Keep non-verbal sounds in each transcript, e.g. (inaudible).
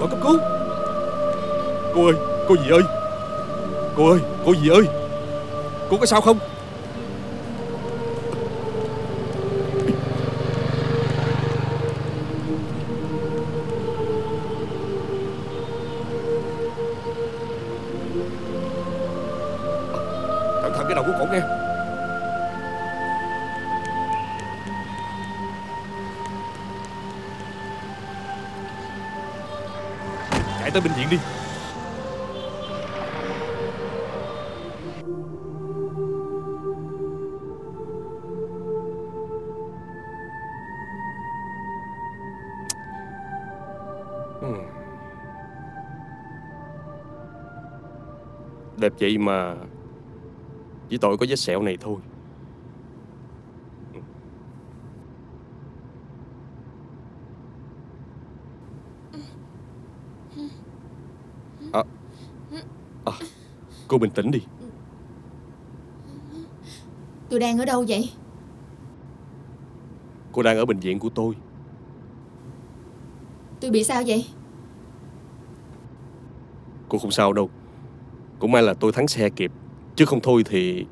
Gọi cấp cứu. Cứu Cô ơi, Cô gì ơi. Cô ơi, Cô gì ơi. Cô có sao không? Vậy mà Chỉ tội có vết sẹo này thôi. À, à, Cô bình tĩnh đi. Tôi đang ở đâu vậy? Cô đang ở bệnh viện của tôi. Tôi bị sao vậy? Cô không sao đâu Cũng may là tôi thắng xe kịp Chứ không thôi thì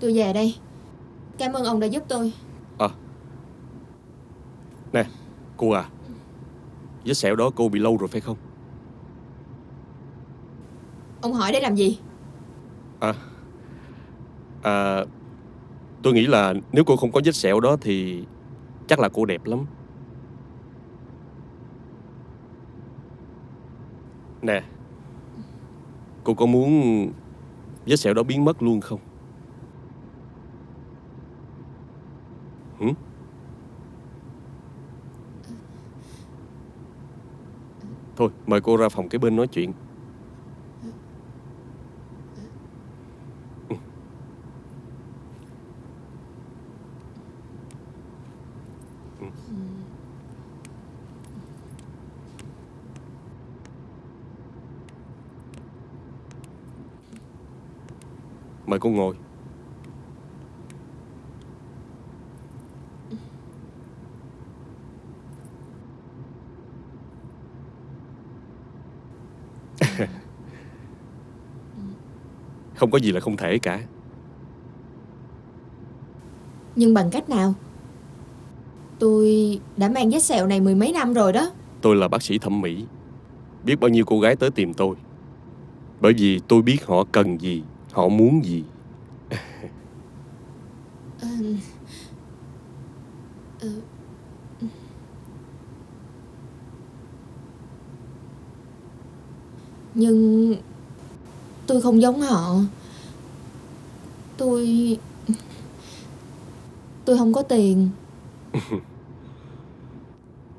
Tôi về đây. Cảm ơn ông đã giúp tôi. À. Nè cô à. Vết sẹo đó cô bị lâu rồi phải không? Ông hỏi để làm gì? À. À Tôi nghĩ là nếu cô không có vết sẹo đó thì Chắc là cô đẹp lắm Nè. Cô có muốn Vết sẹo đó biến mất luôn không? Hử? Thôi, mời cô ra phòng cái bên nói chuyện. Cô ngồi. (laughs) Không có gì là không thể cả. Nhưng bằng cách nào? Tôi đã mang vết sẹo này mười mấy năm rồi đó. Tôi là bác sĩ thẩm mỹ. Biết bao nhiêu cô gái tới tìm tôi. Bởi vì tôi biết họ cần gì Họ muốn gì? Ờ, ờ, Nhưng Tôi không giống họ. Tôi Tôi không có tiền. (laughs)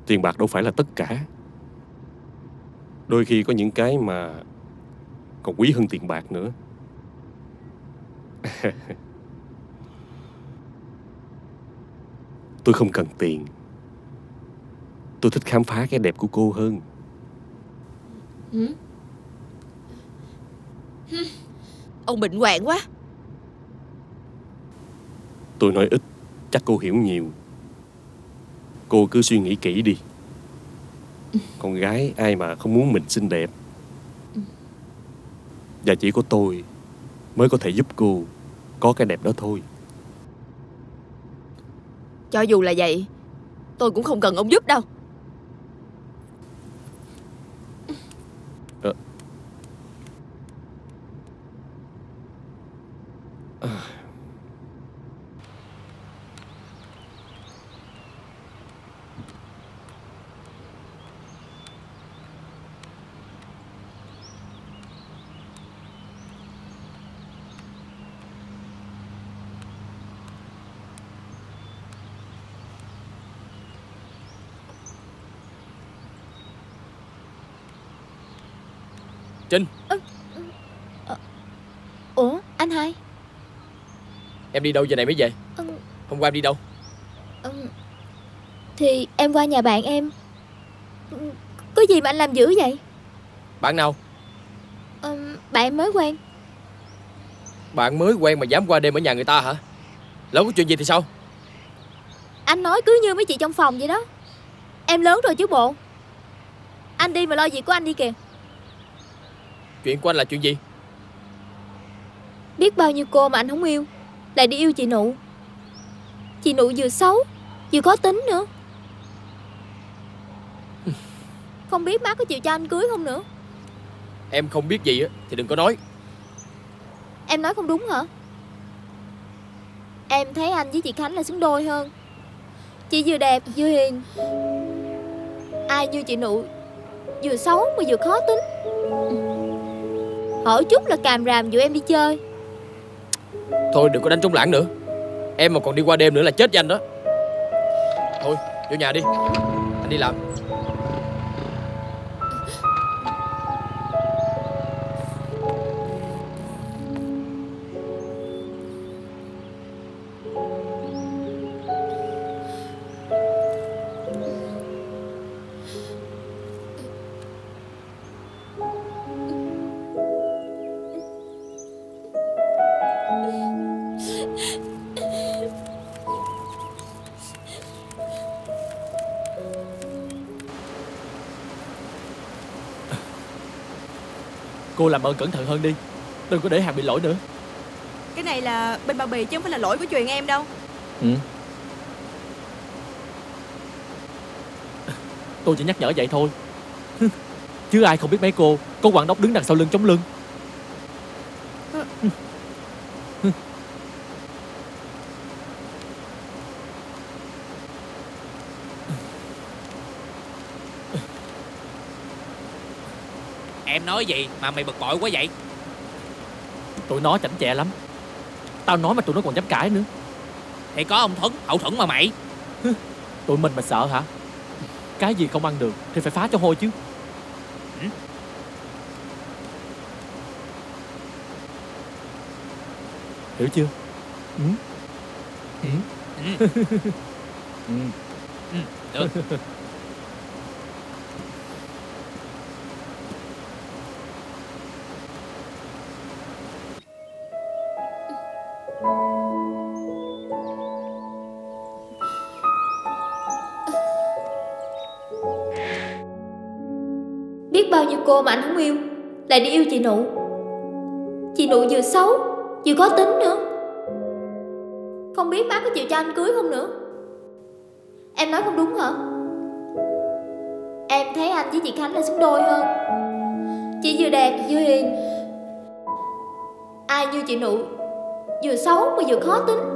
Tiền bạc đâu phải là tất cả. Đôi khi có những cái mà Còn quý hơn tiền bạc nữa (laughs) Tôi không cần tiền. Tôi thích khám phá cái đẹp của cô hơn. Ừ? Ông bệnh hoạn quá. Tôi nói ít Chắc cô hiểu nhiều. Cô cứ suy nghĩ kỹ đi. Con gái ai mà không muốn mình xinh đẹp. Và chỉ có tôi Mới có thể giúp cô Có cái đẹp đó thôi. Cho dù là vậy, Tôi cũng không cần ông giúp đâu Trinh Ủa anh hai. Em đi đâu giờ này mới về? Ừ, Hôm qua em đi đâu? Ừ, Thì em qua nhà bạn em. Có gì mà anh làm dữ vậy? Bạn nào? Ừ, Bạn mới quen Bạn mới quen mà dám qua đêm ở nhà người ta hả? Lỡ có chuyện gì thì sao? Anh nói cứ như mấy chị trong phòng vậy đó. Em lớn rồi chứ bộ. Anh đi mà lo việc của anh đi kìa. Chuyện của anh là chuyện gì Biết bao nhiêu cô mà anh không yêu. Lại đi yêu chị Nụ. Chị Nụ vừa xấu Vừa có tính nữa. Không biết má có chịu cho anh cưới không nữa. Em không biết gì á Thì đừng có nói. Em nói không đúng hả? Em thấy anh với chị Khánh là xứng đôi hơn. Chị vừa đẹp vừa hiền. Ai như chị Nụ Vừa xấu mà vừa khó tính. Hỏi chút là càm ràm dụ em đi chơi Thôi đừng có đánh trống lãng nữa. Em mà còn đi qua đêm nữa là chết danh đó. Thôi, vô nhà đi. Anh đi làm. Cô làm ơn cẩn thận hơn đi. Đừng có để hàng bị lỗi nữa. Cái này là bên bao bì chứ không phải là lỗi của chuyện em đâu. Ừ. Tôi chỉ nhắc nhở vậy thôi. (laughs) Chứ ai không biết mấy cô. Có quản đốc đứng đằng sau lưng chống lưng Em nói gì mà mày bực bội quá vậy? Tụi nó chảnh chẹ lắm. Tao nói mà tụi nó còn dám cãi nữa. Thì có ông Thuấn, hậu Thuẫn mà mày. Tụi mình mà sợ hả? Cái gì không ăn được Thì phải phá cho hôi chứ. Ừ. Hiểu chưa? Ừ. Ừ. ừ, Ừ. ừ, Được (laughs) Lại đi yêu chị Nụ Chị Nụ vừa xấu, Vừa có tính nữa. Không biết má có chịu cho anh cưới không nữa. Em nói không đúng hả? Em thấy anh với chị Khánh là xứng đôi hơn. Chị vừa đẹp, vừa hiền. Ai như chị Nụ Vừa xấu mà vừa khó tính.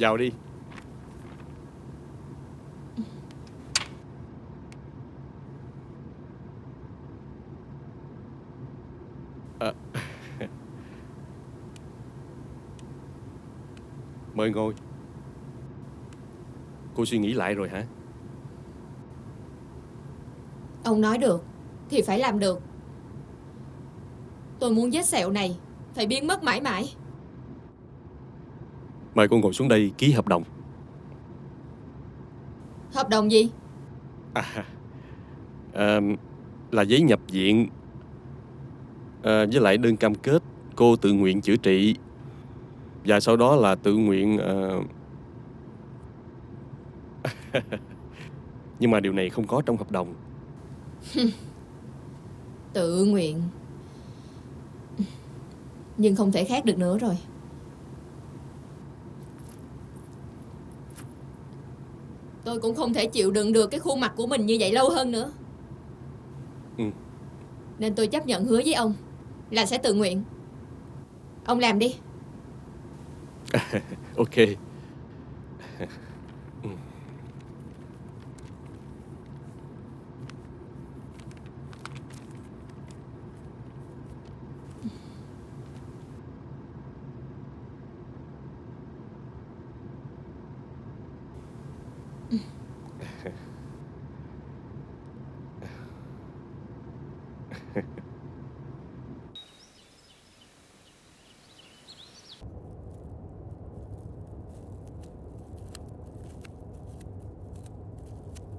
Vào đi. À. (laughs) Mời ngồi. Cô suy nghĩ lại rồi hả? Ông nói được, Thì phải làm được. Tôi muốn vết sẹo này Phải biến mất mãi mãi. Mời cô ngồi xuống đây ký hợp đồng. Hợp đồng gì? À, à, Là giấy nhập viện à, Với lại đơn cam kết Cô tự nguyện chữa trị. Và sau đó là tự nguyện à... (laughs) Nhưng mà điều này không có trong hợp đồng. (laughs) Tự nguyện. Nhưng không thể khác được nữa rồi Tôi cũng không thể chịu đựng được cái khuôn mặt của mình như vậy lâu hơn nữa Ừ. Nên tôi chấp nhận hứa với ông Là sẽ tự nguyện Ông làm đi (laughs) Ok.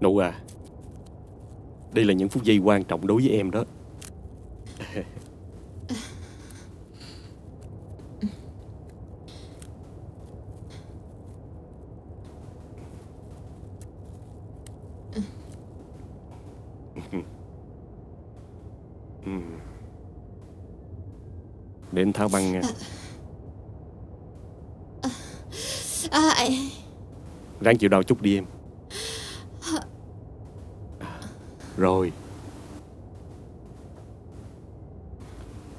Nụ à Đây là những phút giây quan trọng đối với em đó. Để anh tháo băng nha. À, à, Ráng chịu đau chút đi em Rồi.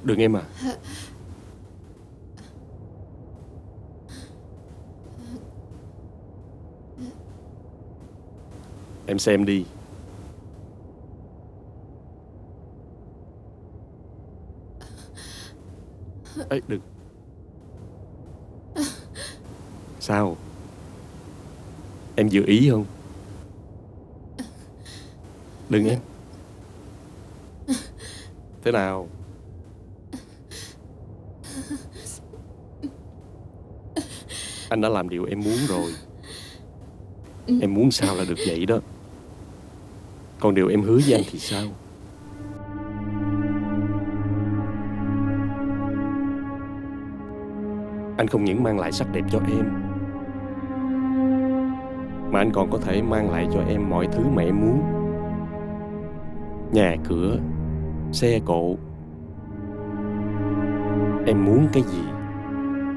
Đừng em à Em xem đi. Ê, đừng. Sao? Em vừa ý không? Đừng em. Thế nào? Anh đã làm điều em muốn rồi. Em muốn sao là được vậy đó? Còn điều em hứa với anh thì sao? Anh không những mang lại sắc đẹp cho em, Mà anh còn có thể mang lại cho em mọi thứ mà em muốn. Nhà cửa Xe cộ. Em muốn cái gì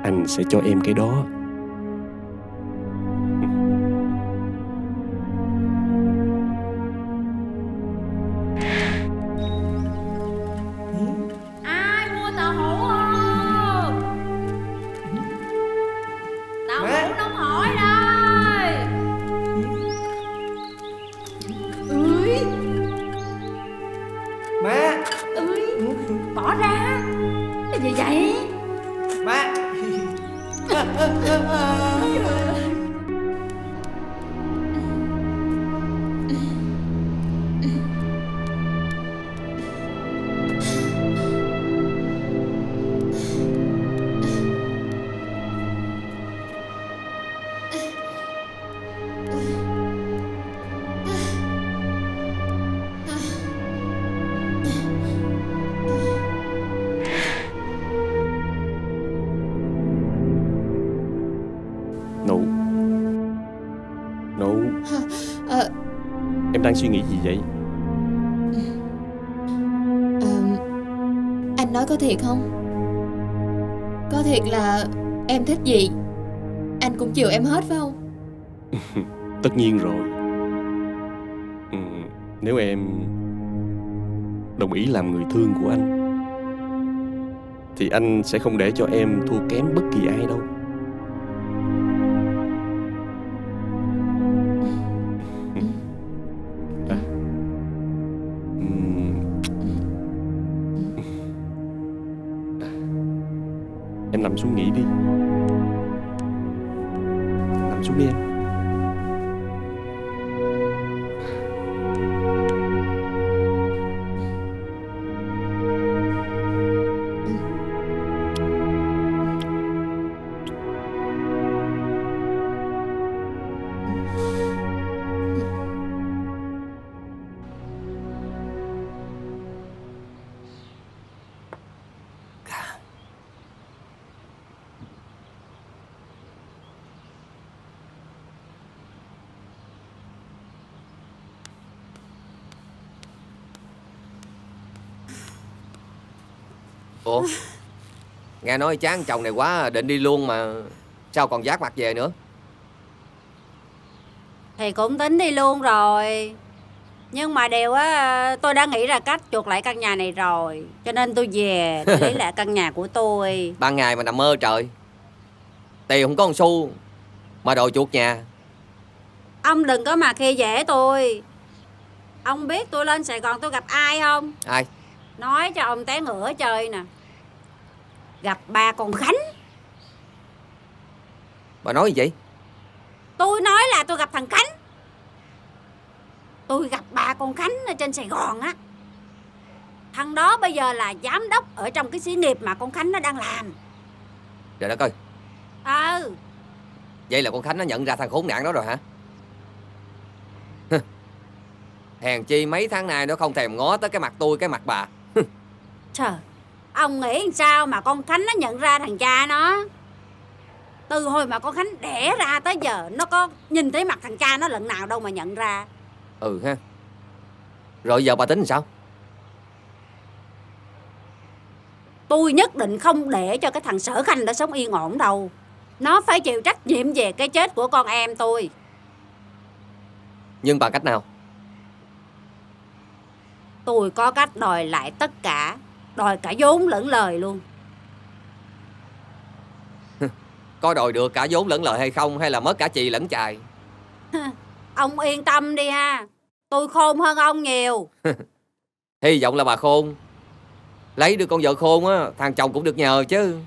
Anh sẽ cho em cái đó. Anh sẽ không để cho em thua kém bất kỳ ai đâu. Nghe nói chán chồng này quá định đi luôn mà Sao còn giác mặt về nữa? Thì cũng tính đi luôn rồi. Nhưng mà điều á Tôi đã nghĩ ra cách chuột lại căn nhà này rồi. Cho nên tôi về Để lấy (laughs) lại căn nhà của tôi. Ban ngày mà nằm mơ trời. Tiền không có một xu Mà đòi chuột nhà. Ông đừng có mà khi dễ tôi. Ông biết tôi lên Sài Gòn tôi gặp ai không? Ai? Nói cho ông té ngửa chơi nè Gặp ba con Khánh. Bà nói gì vậy? Tôi nói là tôi gặp thằng Khánh. Tôi gặp ba con Khánh ở trên Sài Gòn á. Thằng đó bây giờ là giám đốc ở trong cái xí nghiệp mà con Khánh nó đang làm. Trời đất ơi. Ừ. Vậy là con Khánh nó nhận ra thằng khốn nạn đó rồi hả? Hừ. Hèn chi mấy tháng nay nó không thèm ngó tới cái mặt tôi cái mặt bà. Trời Ông nghĩ sao mà con Khánh nó nhận ra thằng cha nó? Từ hồi mà con Khánh đẻ ra tới giờ Nó có nhìn thấy mặt thằng cha nó lần nào đâu mà nhận ra. Ừ ha. Rồi giờ bà tính làm sao? Tôi nhất định không để cho cái thằng sở khanh đó sống yên ổn đâu. Nó phải chịu trách nhiệm về cái chết của con em tôi. Nhưng bằng cách nào? Tôi có cách đòi lại tất cả Đòi cả vốn lẫn lời luôn. (laughs) Có đòi được cả vốn lẫn lời hay không Hay là mất cả chị lẫn chài? (laughs) Ông yên tâm đi ha. Tôi khôn hơn ông nhiều. (laughs) Hy vọng là bà khôn. Lấy được con vợ khôn á Thằng chồng cũng được nhờ chứ.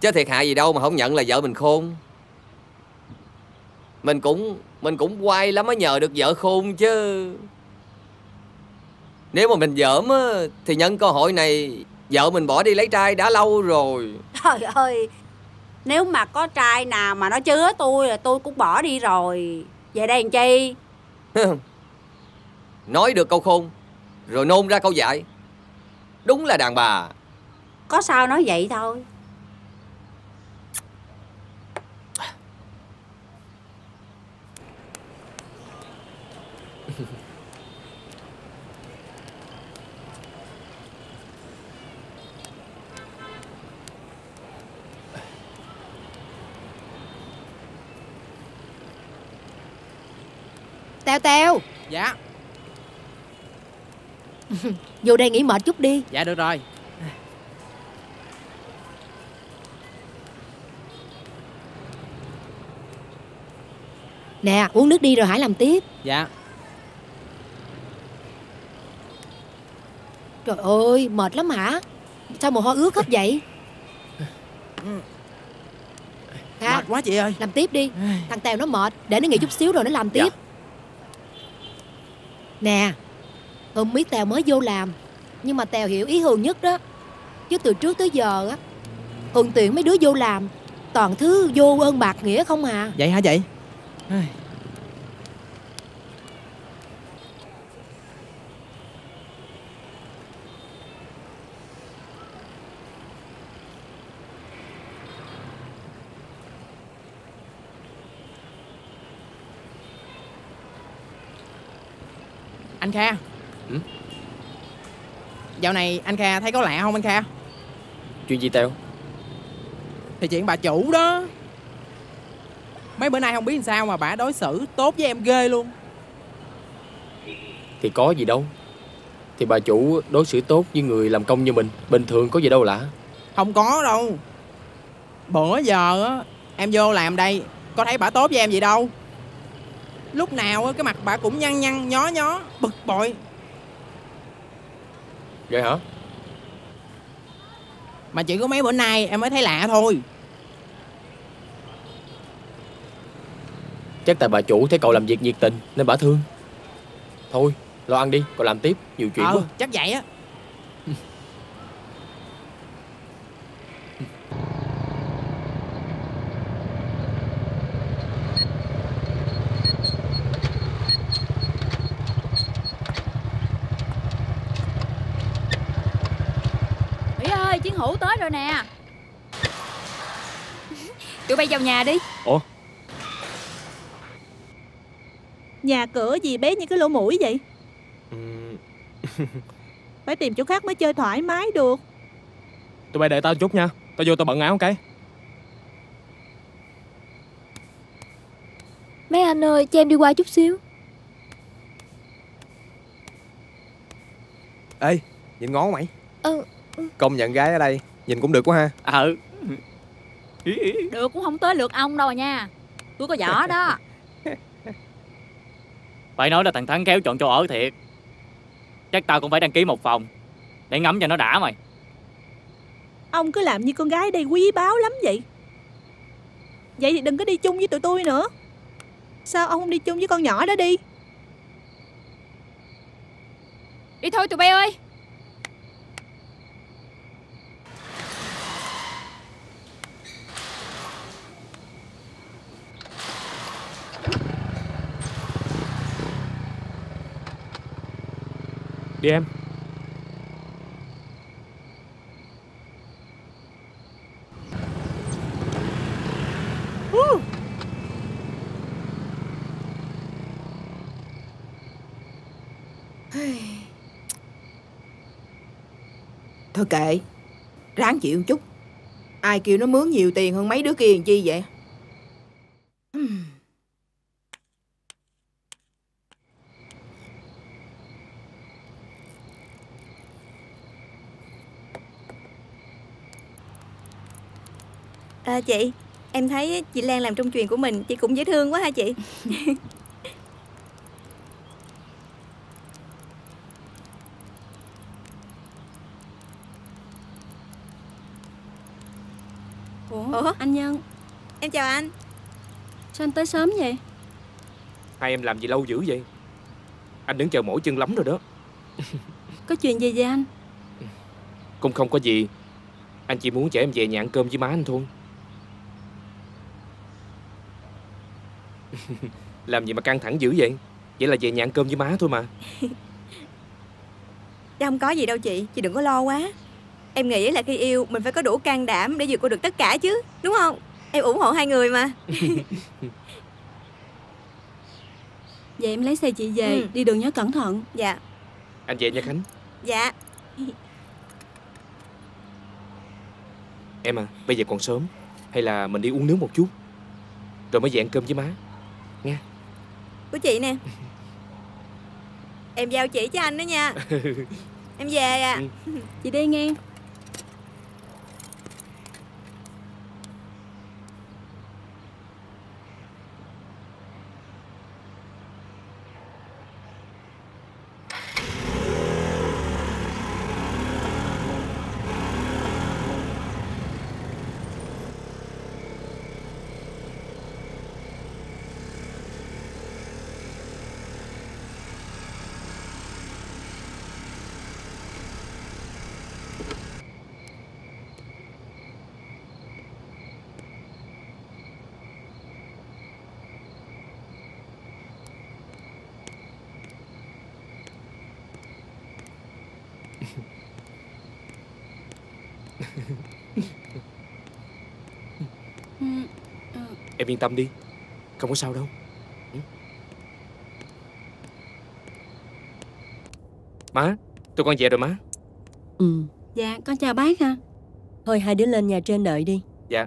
Chứ thiệt hại gì đâu mà không nhận là vợ mình khôn. Mình cũng Mình cũng quay lắm mới nhờ được vợ khôn chứ Nếu mà mình dởm á Thì nhân cơ hội này Vợ mình bỏ đi lấy trai đã lâu rồi. Trời ơi Nếu mà có trai nào mà nó chứa tôi là tôi cũng bỏ đi rồi. Vậy đây làm chi? (laughs) Nói được câu khôn Rồi nôn ra câu dại. Đúng là đàn bà. Có sao nói vậy thôi Teo Teo. Dạ. (laughs) Vô đây nghỉ mệt chút đi. Dạ được rồi. Nè uống nước đi rồi hãy làm tiếp. Dạ. Trời ơi mệt lắm hả? Sao mồ hôi ướt hết vậy? Mệt quá chị ơi. Làm tiếp đi. Thằng Tèo nó mệt. Để nó nghỉ chút xíu rồi nó làm tiếp Nè Hương biết Tèo mới vô làm Nhưng mà Tèo hiểu ý Hương nhất đó. Chứ từ trước tới giờ á Hương tuyển mấy đứa vô làm Toàn thứ vô ơn bạc nghĩa không à. Vậy hả chị Anh Kha. Ừ? Dạo này anh Kha thấy có lạ không anh Kha? Chuyện gì Teo Thì chuyện bà chủ đó. Mấy bữa nay không biết làm sao mà bà đối xử tốt với em ghê luôn. Thì có gì đâu. Thì bà chủ đối xử tốt với người làm công như mình Bình thường có gì đâu lạ. Không có đâu. Bữa giờ á Em vô làm đây Có thấy bà tốt với em gì đâu Lúc nào cái mặt bà cũng nhăn nhăn nhó nhó Bực bội. Vậy hả? Mà chỉ có mấy bữa nay em mới thấy lạ thôi. Chắc tại bà chủ thấy cậu làm việc nhiệt tình Nên bà thương. Thôi lo ăn đi Cậu làm tiếp Nhiều chuyện Ờ quá. chắc vậy á Mỹ ơi, chiến hữu tới rồi nè Tụi bay vào nhà đi. Ủa? Nhà cửa gì bé như cái lỗ mũi vậy? (laughs) Phải tìm chỗ khác mới chơi thoải mái được. Tụi bay đợi tao chút nha. Tao vô tao bận áo cái. Mấy anh ơi, cho em đi qua chút xíu. Ê nhìn ngon mày? Ừ. Công nhận gái ở đây Nhìn cũng được quá ha. Ờ Được cũng không tới lượt ông đâu à nha. Tôi có võ đó. (laughs) Phải nói là thằng Thắng khéo chọn chỗ ở thiệt. Chắc tao cũng phải đăng ký một phòng Để ngắm cho nó đã mày. Ông cứ làm như con gái đây quý báu lắm vậy. Vậy thì đừng có đi chung với tụi tôi nữa. Sao ông không đi chung với con nhỏ đó đi? Đi thôi tụi bay ơi Đi em. Thôi kệ, Ráng chịu chút. Ai kêu nó mướn nhiều tiền hơn mấy đứa kia làm chi vậy? À, chị? Em thấy chị Lan làm trong truyền của mình Chị cũng dễ thương quá ha chị? (laughs) Ủa, anh Nhân. Em chào anh. Sao anh tới sớm vậy? Hai em làm gì lâu dữ vậy? Anh đứng chờ mỏi chân lắm rồi đó. (laughs) Có chuyện gì vậy anh? Cũng không có gì. Anh chỉ muốn chở em về nhà ăn cơm với má anh thôi (laughs) Làm gì mà căng thẳng dữ vậy? Vậy là về nhà ăn cơm với má thôi mà. Chứ (laughs) không có gì đâu chị Chị đừng có lo quá. Em nghĩ là khi yêu Mình phải có đủ can đảm để vượt qua được tất cả chứ Đúng không? Em ủng hộ hai người mà. (laughs) Vậy em lấy xe chị về Ừ. Đi đường nhớ cẩn thận. Dạ. Anh về nha Khánh. Dạ. Em à bây giờ còn sớm Hay là mình đi uống nước một chút? Rồi mới về ăn cơm với má Của chị nè. (laughs) Em giao chỉ cho anh đó nha. Em về à. Chị đi nghe Ừ, ờ, Em yên tâm đi. Không có sao đâu. Ừ. Má Tôi con về rồi má. Ừ. Dạ con chào bác ha. Thôi hai đứa lên nhà trên đợi đi. Dạ.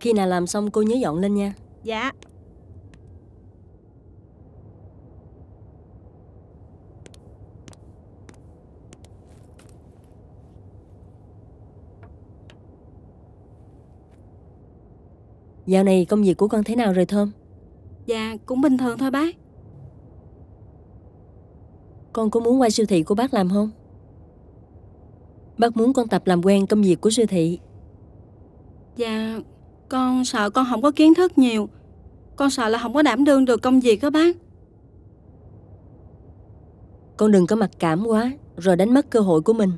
Khi nào làm xong cô nhớ dọn lên nha. Dạ Dạo này công việc của con thế nào rồi Thơm? Dạ cũng bình thường thôi bác. Con có muốn qua siêu thị của bác làm không? Bác muốn con tập làm quen công việc của siêu thị. Dạ Con sợ con không có kiến thức nhiều. Con sợ là không có đảm đương được công việc đó bác. Con đừng có mặc cảm quá Rồi đánh mất cơ hội của mình.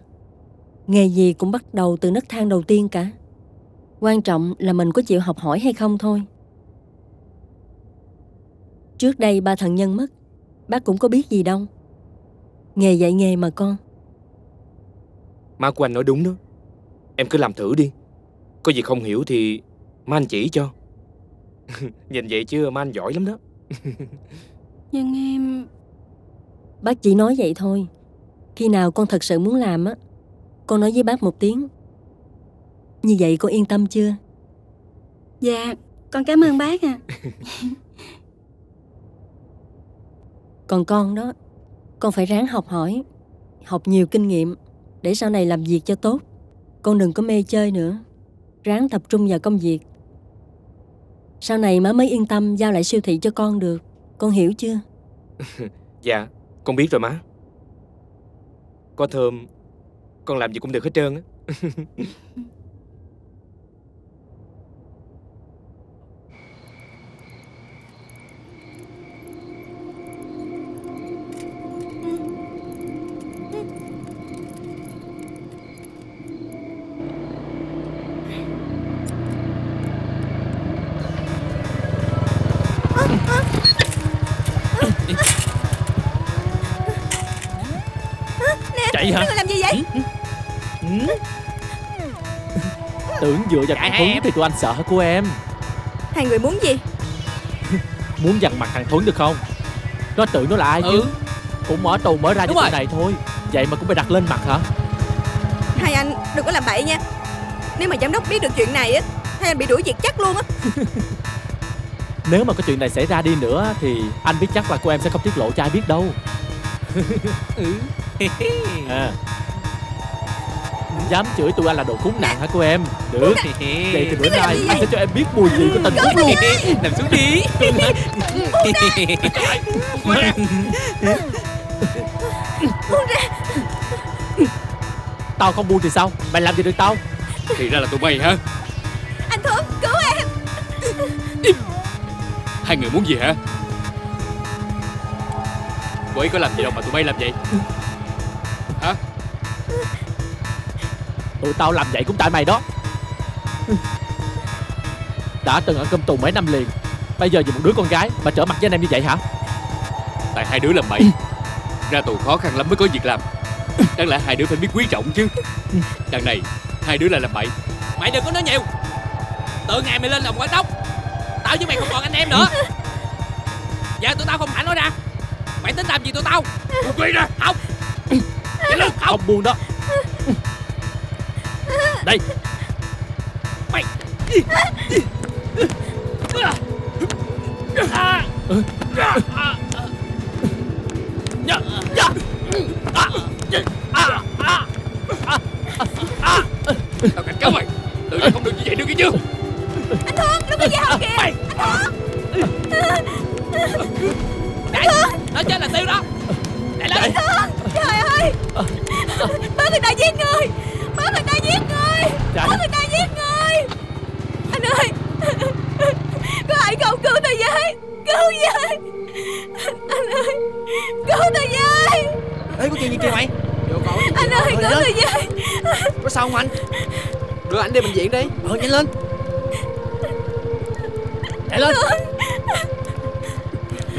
Nghề gì cũng bắt đầu từ nấc thang đầu tiên cả Quan trọng là mình có chịu học hỏi hay không thôi. Trước đây ba thần nhân mất Bác cũng có biết gì đâu. Nghề dạy nghề mà con. Má của anh nói đúng đó. Em cứ làm thử đi. Có gì không hiểu thì má anh chỉ cho. (laughs) Nhìn vậy chứ má anh giỏi lắm đó. (laughs) Nhưng em Bác chỉ nói vậy thôi. Khi nào con thật sự muốn làm á Con nói với bác một tiếng Như vậy con yên tâm chưa? Dạ Con cảm ơn bác à (laughs) Còn con đó Con phải ráng học hỏi Học nhiều kinh nghiệm Để sau này làm việc cho tốt. Con đừng có mê chơi nữa Ráng tập trung vào công việc. Sau này má mới yên tâm giao lại siêu thị cho con được. Con hiểu chưa? (laughs) Dạ con biết rồi má. Có thơm Con làm gì cũng được hết trơn á (laughs) Tưởng dựa vào thằng Thuấn thì tụi anh sợ hả cô em? Hai người muốn gì? (laughs) Muốn dằn mặt thằng Thuấn được không? Nó tưởng nó là ai chứ? Cũng mở tù mở ra Đúng cho tụi này thôi. Vậy mà cũng phải đặt lên mặt hả? Hai anh đừng có làm bậy nha. Nếu mà giám đốc biết được chuyện này á Hai anh bị đuổi việc chắc luôn á. (laughs) Nếu mà có chuyện này xảy ra đi nữa Thì anh biết chắc là cô em sẽ không tiết lộ cho ai biết đâu. (laughs) Ừ. à. Dám chửi tụi anh là đồ khốn nạn hả cô em? Được. Vậy thì bữa nay anh sẽ cho em biết mùi vị của tình khốn luôn Nằm xuống đi. Buông ra. Tao không buông thì sao? Mày làm gì được tao? Thì ra là tụi mày hả? Anh Thuấn cứu em. Hai người muốn gì hả? Cô ấy có làm gì đâu mà tụi bay làm vậy Tụi tao làm vậy cũng tại mày đó. Đã từng ở cơm tù mấy năm liền Bây giờ vì một đứa con gái Mà trở mặt với anh em như vậy hả? Tại hai đứa làm bậy Ra tù khó khăn lắm mới có việc làm. Đáng lẽ hai đứa phải biết quý trọng chứ. Đằng này Hai đứa lại làm bậy Mày đừng có nói nhiều. Từ ngày mày lên làm quản đốc Tao với mày không còn anh em nữa. Giờ tụi tao không thả nó ra. Mày tính làm gì tụi tao? Buông quy ra. Không. Chạy lên Không. Không buông đó Đây. Mày. Tao cảnh cáo mày. Từ đây không được như vậy được nghe chưa Anh Thuấn lúc cái dao kìa. Mày. Chạy Nó chết là tiêu đó. Chạy lên Anh Thuấn Trời ơi. Má người ta giết người Má người ta giết người Chạy. Má người ta giết người Anh ơi! Có ai không cứu tôi với? Cứu với! Anh ơi! Cứu tôi với! Ê có chuyện gì kìa mày? Anh ơi cứu tôi với! Có sao không anh? Đưa ảnh đi bệnh viện đi. Ờ nhanh lên. Chạy lên.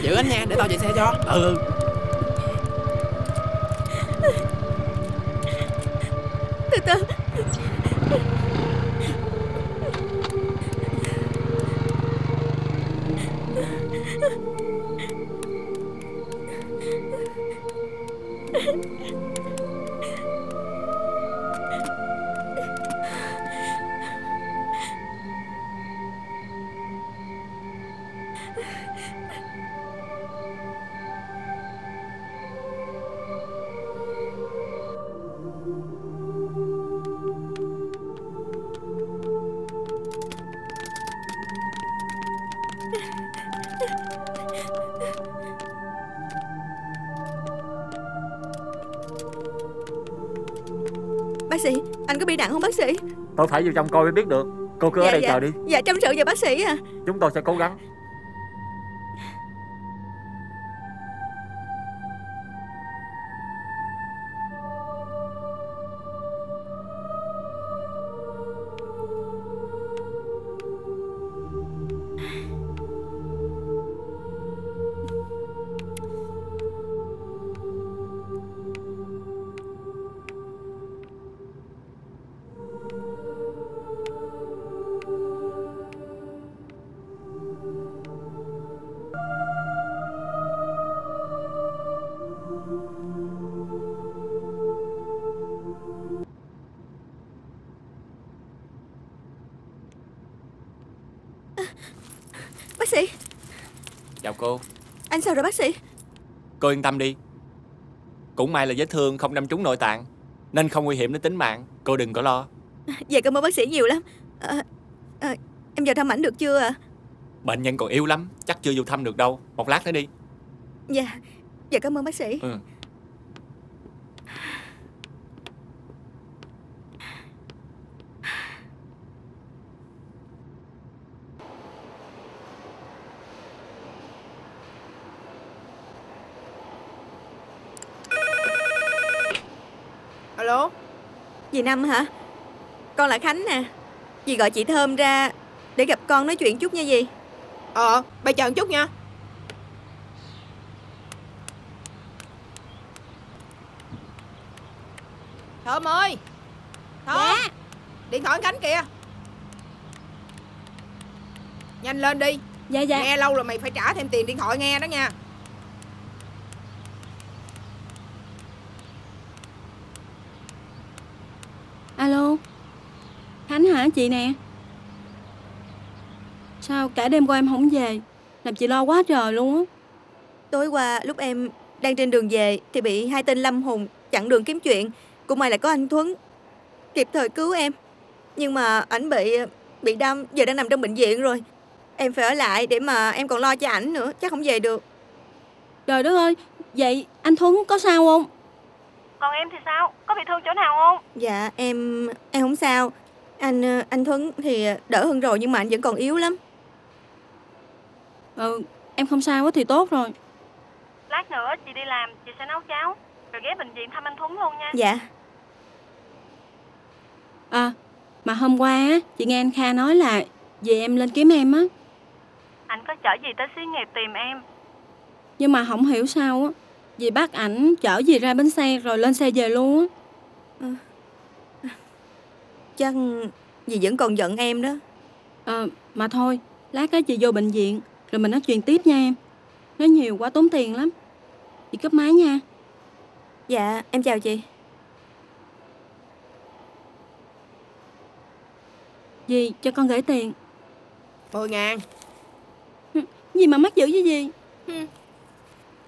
Giữ anh nha để tao chạy xe cho. Ừ Từ Tôi phải vô trong coi mới biết được. Cô cứ ở đây dạ. chờ đi. Dạ trăm sự giờ bác sĩ à. Chúng tôi sẽ cố gắng rồi bác sĩ. Cô yên tâm đi. Cũng may là vết thương không đâm trúng nội tạng Nên không nguy hiểm đến tính mạng. Cô đừng có lo. Dạ cảm ơn bác sĩ nhiều lắm. À, à, Em vào thăm ảnh được chưa ạ? Bệnh nhân còn yếu lắm Chắc chưa vô thăm được đâu. Một lát nữa đi. Dạ Dạ cảm ơn bác sĩ. Ừ. Alo Dì Năm hả? Con là Khánh nè. Dì gọi chị Thơm ra Để gặp con nói chuyện chút nha dì. Ờ bà chờ một chút nha. Thơm ơi! Thơm! Dạ? Điện thoại Khánh kìa. Nhanh lên đi. Dạ dạ. Nghe lâu rồi mày phải trả thêm tiền điện thoại nghe đó nha Alo Khánh hả chị nè. Sao cả đêm qua em không về? Làm chị lo quá trời luôn á. Tối qua lúc em đang trên đường về Thì bị hai tên lâm hùng chặn đường kiếm chuyện. Cũng may là có anh Thuấn Kịp thời cứu em. Nhưng mà ảnh bị bị đâm Giờ đang nằm trong bệnh viện rồi. Em phải ở lại để mà em còn lo cho ảnh nữa Chắc không về được. Trời đất ơi Vậy anh Thuấn có sao không? Còn em thì sao? Có bị thương chỗ nào không? Dạ em em không sao Anh ờ, anh Thuấn thì đỡ hơn rồi Nhưng mà anh vẫn còn yếu lắm. Ừ em không sao á thì tốt rồi. Lát nữa chị đi làm, chị sẽ nấu cháo Rồi ghé bệnh viện thăm anh Thuấn luôn nha. Dạ. À mà hôm qua á Chị nghe anh Kha nói là Về em lên kiếm em á. Anh có chở gì tới xí nghiệp tìm em. Nhưng mà không hiểu sao á Dì bắt ảnh chở dì ra bến xe Rồi lên xe về luôn á Chắc dì vẫn còn giận em đó. Ờ mà thôi Lát á chị vô bệnh viện Rồi mình nói chuyện tiếp nha em. Nói nhiều quá tốn tiền lắm. Chị cấp máy nha. Dạ em chào chị. Dì cho con gửi tiền. 10 ngàn. Gì mà mắc dữ với gì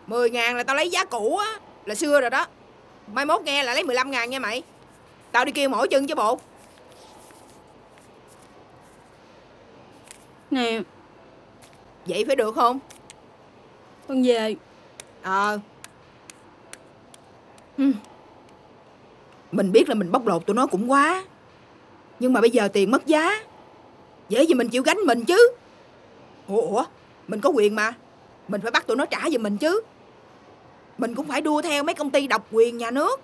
10 ngàn là tao lấy giá cũ á Là xưa rồi đó. Mai mốt nghe là lấy 15 ngàn nha mày. Tao đi kêu mỏi chân chứ bộ Nè. Vậy phải được không? Con về. Ờ. Hừm. Mình biết là mình bóc lột tụi nó cũng quá. Nhưng mà bây giờ tiền mất giá. Dễ gì mình chịu gánh mình chứ. Ủa, ủa? Mình có quyền mà. Mình phải bắt tụi nó trả giùm mình chứ. Mình cũng phải đua theo mấy công ty độc quyền nhà nước.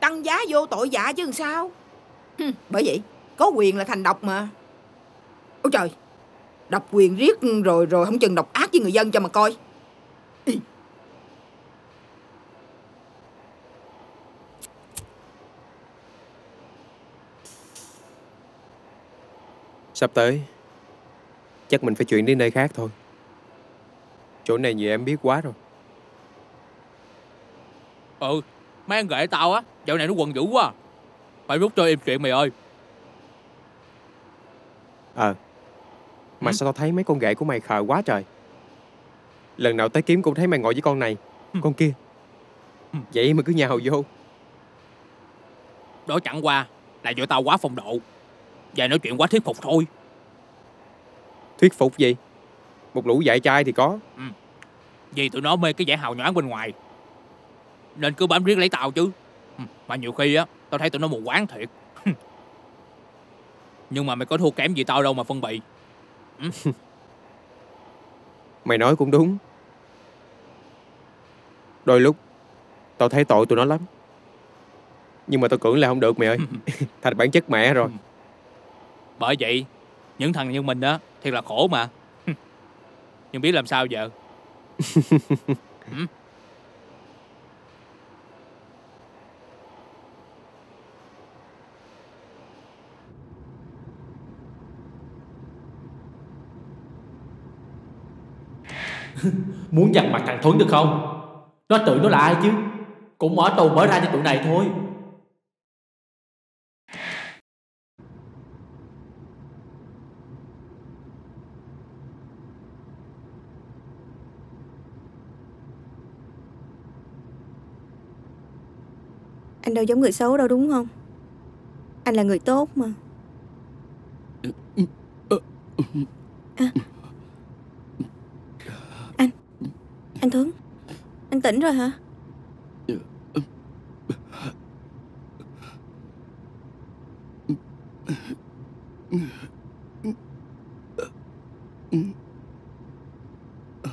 Tăng giá vô tội dạ chứ làm sao. Bởi vậy Có quyền là thành độc mà. Ôi trời Độc quyền riết rồi rồi không chừng độc ác với người dân cho mà coi. Sắp tới Chắc mình phải chuyển đến nơi khác thôi. Chỗ này nhiều em biết quá rồi. Ừ Mấy anh ghệ tao á Dạo này nó quần dữ quá Phải rút cho em chuyện mày ơi. Ờ Mà sao tao thấy mấy con ghệ của mày khờ quá trời? Lần nào tới kiếm cũng thấy mày ngồi với con này. Con kia. Vậy mà cứ nhào vô. Đó chẳng qua Là do tao quá phong độ. Và nói chuyện quá thuyết phục thôi. Thuyết phục gì? Một lũ dạy trai thì có. Vì tụi nó mê cái vẻ hào nhoáng bên ngoài. Nên cứ bám riết lấy tao chứ. Ừ, Mà nhiều khi á Tao thấy tụi nó mù quáng thiệt. (laughs) Nhưng mà mày có thua kém gì tao đâu mà phân bì (laughs) Mày nói cũng đúng. Đôi lúc Tao thấy tội tụi nó lắm. Nhưng mà tao cưỡng là không được mày ơi. (laughs) (laughs) Thành bản chất mẹ rồi. Bởi vậy Những thằng như mình á Thiệt là khổ mà. Nhưng biết làm sao giờ (laughs) Muốn dằn mặt thằng Thuấn được không? Nó tự nó là ai chứ? Cũng mở tù mở ra cho tụi này thôi. Anh đâu giống người xấu đâu đúng không? Anh là người tốt mà. Anh Anh Tuấn Anh tỉnh rồi hả?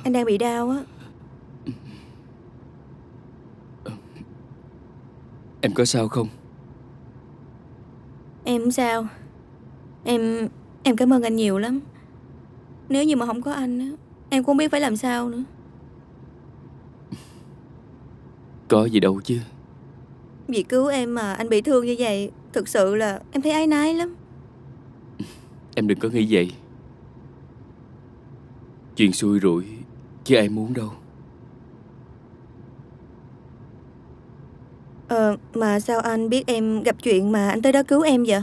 Anh đang bị đau á. Em có sao không? Em sao. Em Em cảm ơn anh nhiều lắm. Nếu như mà không có anh á Em cũng không biết phải làm sao nữa Có gì đâu chứ. Vì cứu em mà anh bị thương như vậy Thực sự là em thấy ái nái lắm. (laughs) Em đừng có nghĩ vậy. Chuyện xui rủi Chứ ai muốn đâu. Ờ mà sao anh biết em gặp chuyện mà anh tới đó cứu em vậy?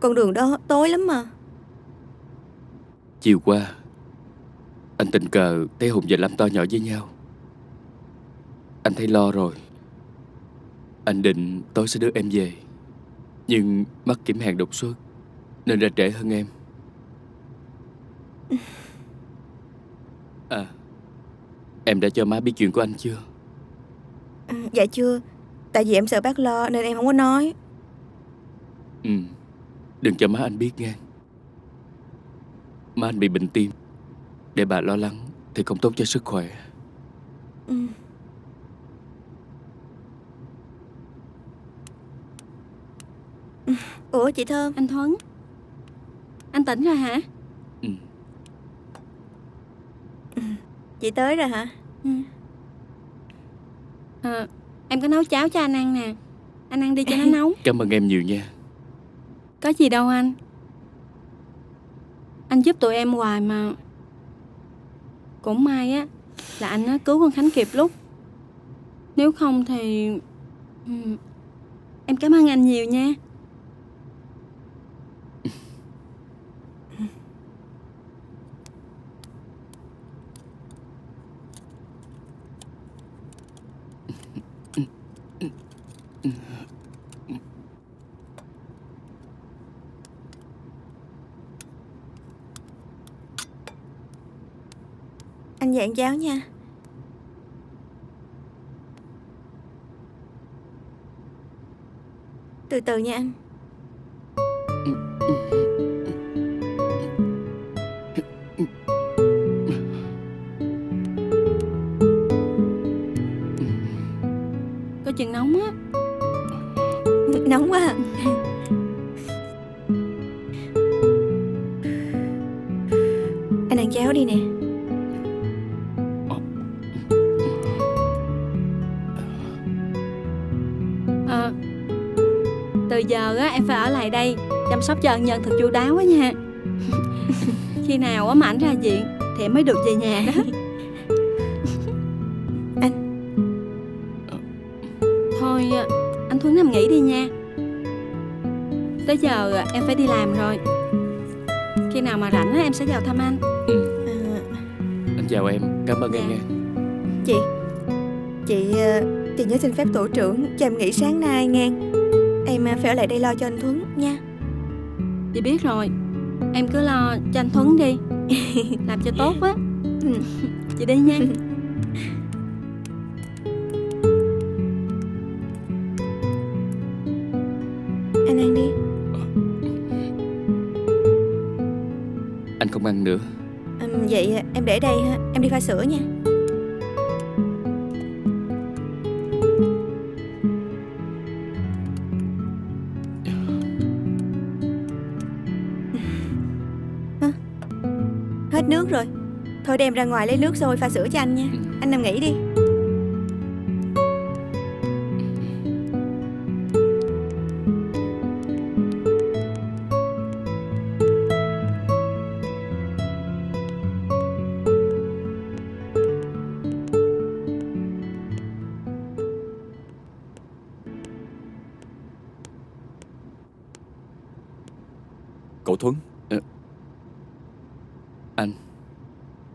Con đường đó tối lắm mà. Chiều qua Anh tình cờ thấy Hùng và Lâm to nhỏ với nhau Anh thấy lo rồi. Anh định tối sẽ đưa em về. Nhưng mắc kiểm hàng đột xuất Nên ra trễ hơn em. À Em đã cho má biết chuyện của anh chưa? Ừ, Dạ chưa. Tại vì em sợ bác lo nên em không có nói. Ừ Đừng cho má anh biết nghe. Má anh bị bệnh tim. Để bà lo lắng Thì không tốt cho sức khỏe. Ừ. Ủa chị Thơm? Anh Thuấn. Anh tỉnh rồi hả? Chị tới rồi hả? Ừ. Ờ, Em có nấu cháo cho anh ăn nè. Anh ăn đi cho nó nóng. (laughs) Cảm ơn em nhiều nha. Có gì đâu anh. Anh giúp tụi em hoài mà. Cũng may á Là anh á cứu con Khánh kịp lúc. Nếu không thì ừ, Em cảm ơn anh nhiều nha Anh giáo nha. Từ từ nha anh. Ân nhân thật chu đáo á nha. (laughs) Khi nào á mà ảnh ra viện Thì em mới được về nhà đó. Thôi anh Thuấn nằm nghỉ đi nha. Tới giờ em phải đi làm rồi. Khi nào mà rảnh á, em sẽ vào thăm anh. Anh chào em. Cảm ơn em nha. Chị. Chị ờ, Chị nhớ xin phép tổ trưởng cho em nghỉ sáng nay nghe Em ờ, phải ở lại đây lo cho anh Thuấn Chị biết rồi. Em cứ lo cho anh Thuấn đi. (laughs) Làm cho tốt á (laughs) Chị đi nha. (laughs) Anh ăn đi. Anh không ăn nữa. Ừm, Vậy em để đây ha. Em đi pha sữa nha Thôi đem ra ngoài lấy nước sôi pha sữa cho anh nha. Anh nằm nghỉ đi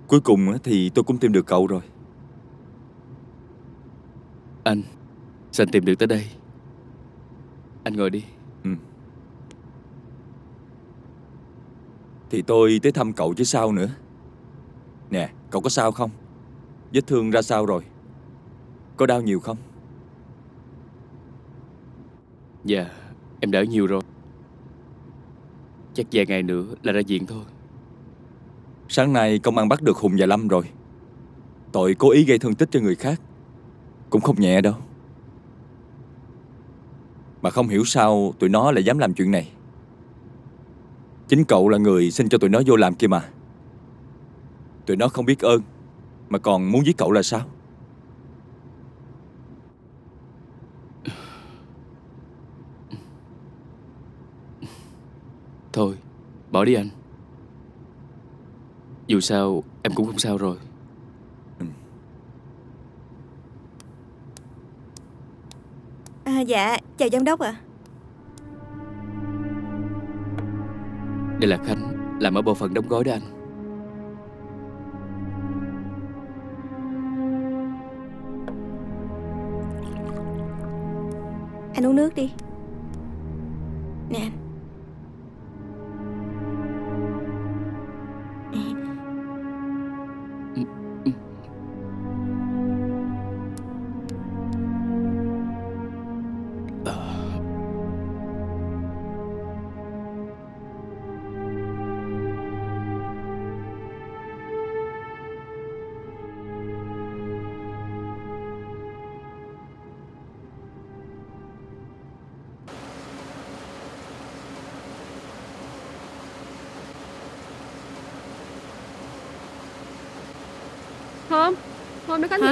Cuối cùng thì tôi cũng tìm được cậu rồi. Anh Sao anh tìm được tới đây? Anh ngồi đi. Ừ. Thì tôi tới thăm cậu chứ sao nữa? Nè cậu có sao không? Vết thương ra sao rồi? Có đau nhiều không? Dạ em đỡ nhiều rồi. Chắc vài ngày nữa là ra viện thôi Sáng nay công an bắt được Hùng và Lâm rồi. Tội cố ý gây thương tích cho người khác Cũng không nhẹ đâu. Mà không hiểu sao tụi nó lại dám làm chuyện này. Chính cậu là người xin cho tụi nó vô làm kia mà. Tụi nó không biết ơn, Mà còn muốn giết cậu là sao? Thôi, bỏ đi anh. Dù sao em cũng không sao rồi À, dạ, chào giám đốc ạ. Đây là Khánh Làm ở bộ phận đóng gói đó anh Anh uống nước đi. Nè anh.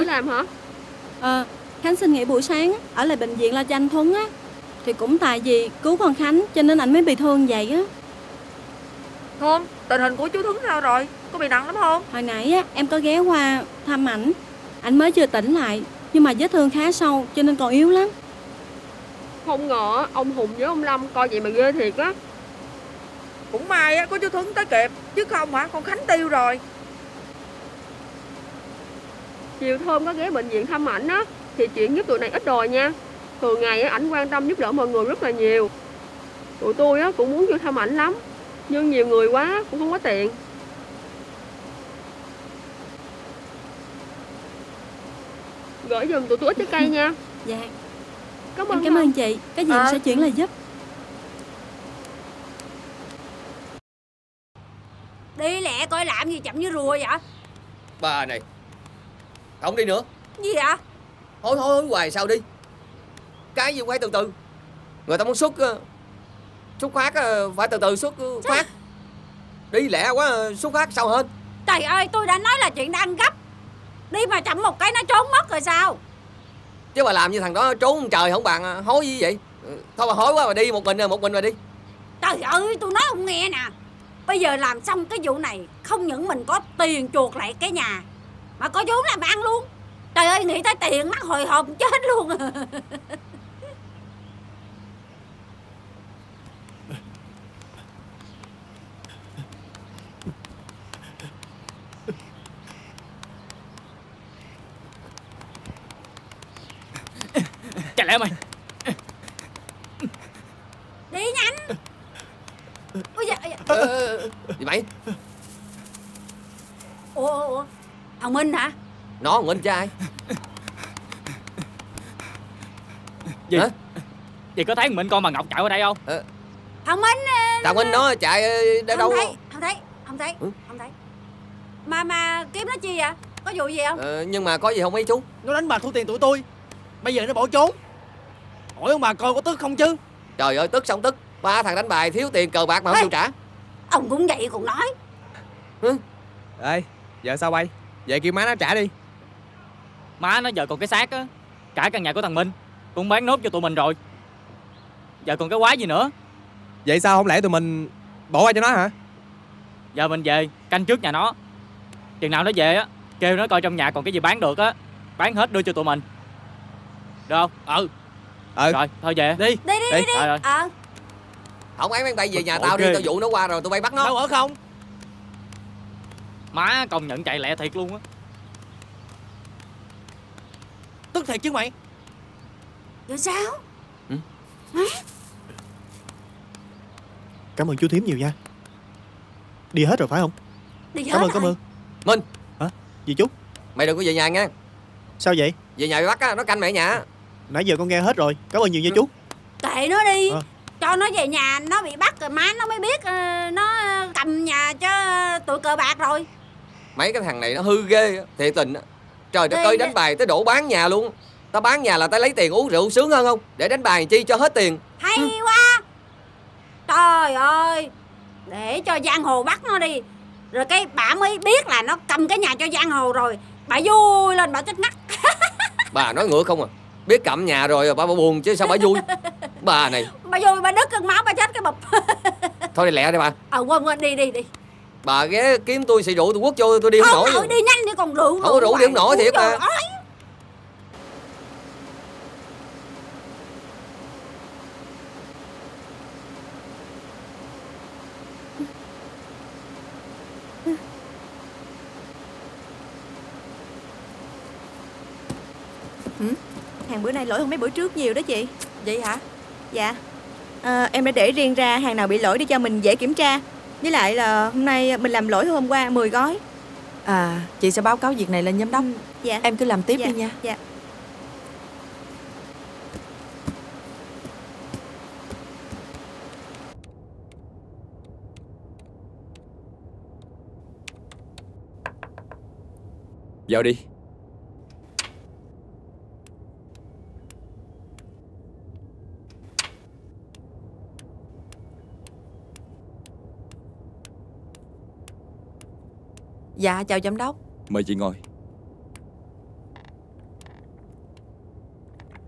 Làm hả Ờ, Khánh xin nghỉ buổi sáng ở lại bệnh viện lo cho anh Thuấn á. Thì cũng tại vì cứu con Khánh cho nên anh mới bị thương vậy á. Hôm, tình hình của chú Thuấn sao rồi? Có bị nặng lắm không? Hồi nãy á, em có ghé qua thăm ảnh. Ảnh mới chưa tỉnh lại, nhưng mà vết thương khá sâu cho nên còn yếu lắm. Không ngờ ông Hùng với ông Lâm coi vậy mà ghê thiệt á Cũng may á, có chú Thuấn tới kịp Chứ không hả, con Khánh tiêu rồi Chiều Thơm có ghé bệnh viện thăm ảnh á Thì chuyện giúp tụi này ít đòi nha. Thường ngày á, ảnh quan tâm giúp đỡ mọi người rất là nhiều. Tụi tôi á, cũng muốn vô thăm ảnh lắm Nhưng nhiều người quá cũng không có tiền Gửi giùm tụi tôi ít trái cây nha. Dạ. Cảm Em ơn cảm ơn chị, cái gì em Ờ. sẽ chuyển lời giúp. Đi lẹ coi làm gì chậm như rùa vậy? Bà này Không đi nữa. Gì vậy? Thôi thôi thôi hoài sao đi. Cái gì cũng phải từ từ. Người ta muốn xuất ờ, Xuất phát ờ, phải từ từ xuất ờ, phát. Đi lẹ quá xuất phát sao hết Trời ơi tôi đã nói là chuyện đang gấp. Đi mà chậm một cái nó trốn mất rồi sao? Chứ bà làm như thằng đó trốn trời không bằng ờ, hối gì vậy. Ừ, Thôi bà hối quá bà đi một mình rồi một mình bà đi. Trời ơi tôi nói ông nghe nè. Bây giờ làm xong cái vụ này Không những mình có tiền chuột lại cái nhà Mà có vốn làm ăn luôn. Trời ơi nghĩ tới tiền mắc hồi hộp chết luôn. Chạy lẹ mày. Đi nhanh. Ôi dạ, ôi dạ. Ờ, Gì mày Ủa, ủa, Thằng Minh hả? Nó Minh trai Gì? Vậy có thấy mình con bà Ngọc chạy qua đây không? Thằng Minh ờ, Thằng Minh nó chạy Không đâu thấy Không? thấy Không thấy Không thấy. Mà mà kiếm nó chi vậy? Có vụ gì không? Ờ, Nhưng mà có gì không mấy chú? Nó đánh bà thu tiền tụi tôi. Bây giờ nó bỏ trốn. Hỏi ông bà coi có tức không chứ? Trời ơi tức xong tức. Ba thằng đánh bài thiếu tiền cờ bạc mà không chịu trả. Ông cũng vậy còn nói. Ê giờ sao bay Vậy kêu má nó trả đi. Má nó giờ còn cái xác á Cả căn nhà của thằng Minh Cũng bán nốt cho tụi mình rồi. Giờ còn cái quái gì nữa? Vậy sao không lẽ tụi mình bỏ qua cho nó hả? Giờ mình về canh trước nhà nó. Chừng nào nó về á Kêu nó coi trong nhà còn cái gì bán được á Bán hết đưa cho tụi mình. Được không? Ừ. Ừ. Rồi thôi về. Đi. Đi đi đi, đi. Rồi, rồi. Ờ. Không án mấy bay về nhà tao đi Tao dụ nó qua rồi tụi bay bắt nó. Đâu ở không Má công nhận chạy lẹ thiệt luôn á. Tức thiệt chứ mày. Rồi sao? Cảm ơn chú thím nhiều nha. Đi hết rồi phải không? Đi hết Cảm ơn rồi. cảm ơn. Minh. Hả? Gì chú. Mày đừng có về nhà nha. Sao vậy? Về nhà bị bắt á Nó canh mày ở nhà. Nãy giờ con nghe hết rồi. Cảm ơn nhiều nha chú. Kệ nó đi. Ờ. Cho nó về nhà nó bị bắt rồi má nó mới biết ờ, Nó cầm nhà cho tụi cờ bạc rồi Mấy cái thằng này nó hư ghê á, Thiệt tình á. Trời đất ơi đánh bài tới đổ bán nhà luôn. Tao bán nhà là tao lấy tiền uống rượu sướng hơn không? Để đánh bài chi cho hết tiền. Hay quá. Trời ơi Để cho giang hồ bắt nó đi. Rồi cái bà mới biết là nó cầm cái nhà cho giang hồ rồi. Bà vui lên bà chết ngắt. (laughs) Bà nói ngựa không à? Biết cầm nhà rồi bà, bà buồn chứ sao bà vui? Bà này. Bà vui bà đứt cơn máu bà chết cái bụp Thôi đi lẹ đi bà. Ờ quên quên đi đi đi Bà ghé kiếm tôi xì rượu tôi quất vô tôi đi không, Không nổi nổi đi nhanh đi còn rượu Không có rượu đi không nổi thiệt mà. Mà Hàng bữa nay lỗi hơn mấy bữa trước nhiều đó chị. Vậy hả? Dạ. À, Em đã để riêng ra hàng nào bị lỗi để cho mình dễ kiểm tra Với lại là hôm nay mình làm lỗi hôm qua 10 gói À, chị sẽ báo cáo việc này lên giám đốc. Dạ Em cứ làm tiếp dạ, đi nha. Dạ Vào đi Dạ, chào giám đốc. Mời chị ngồi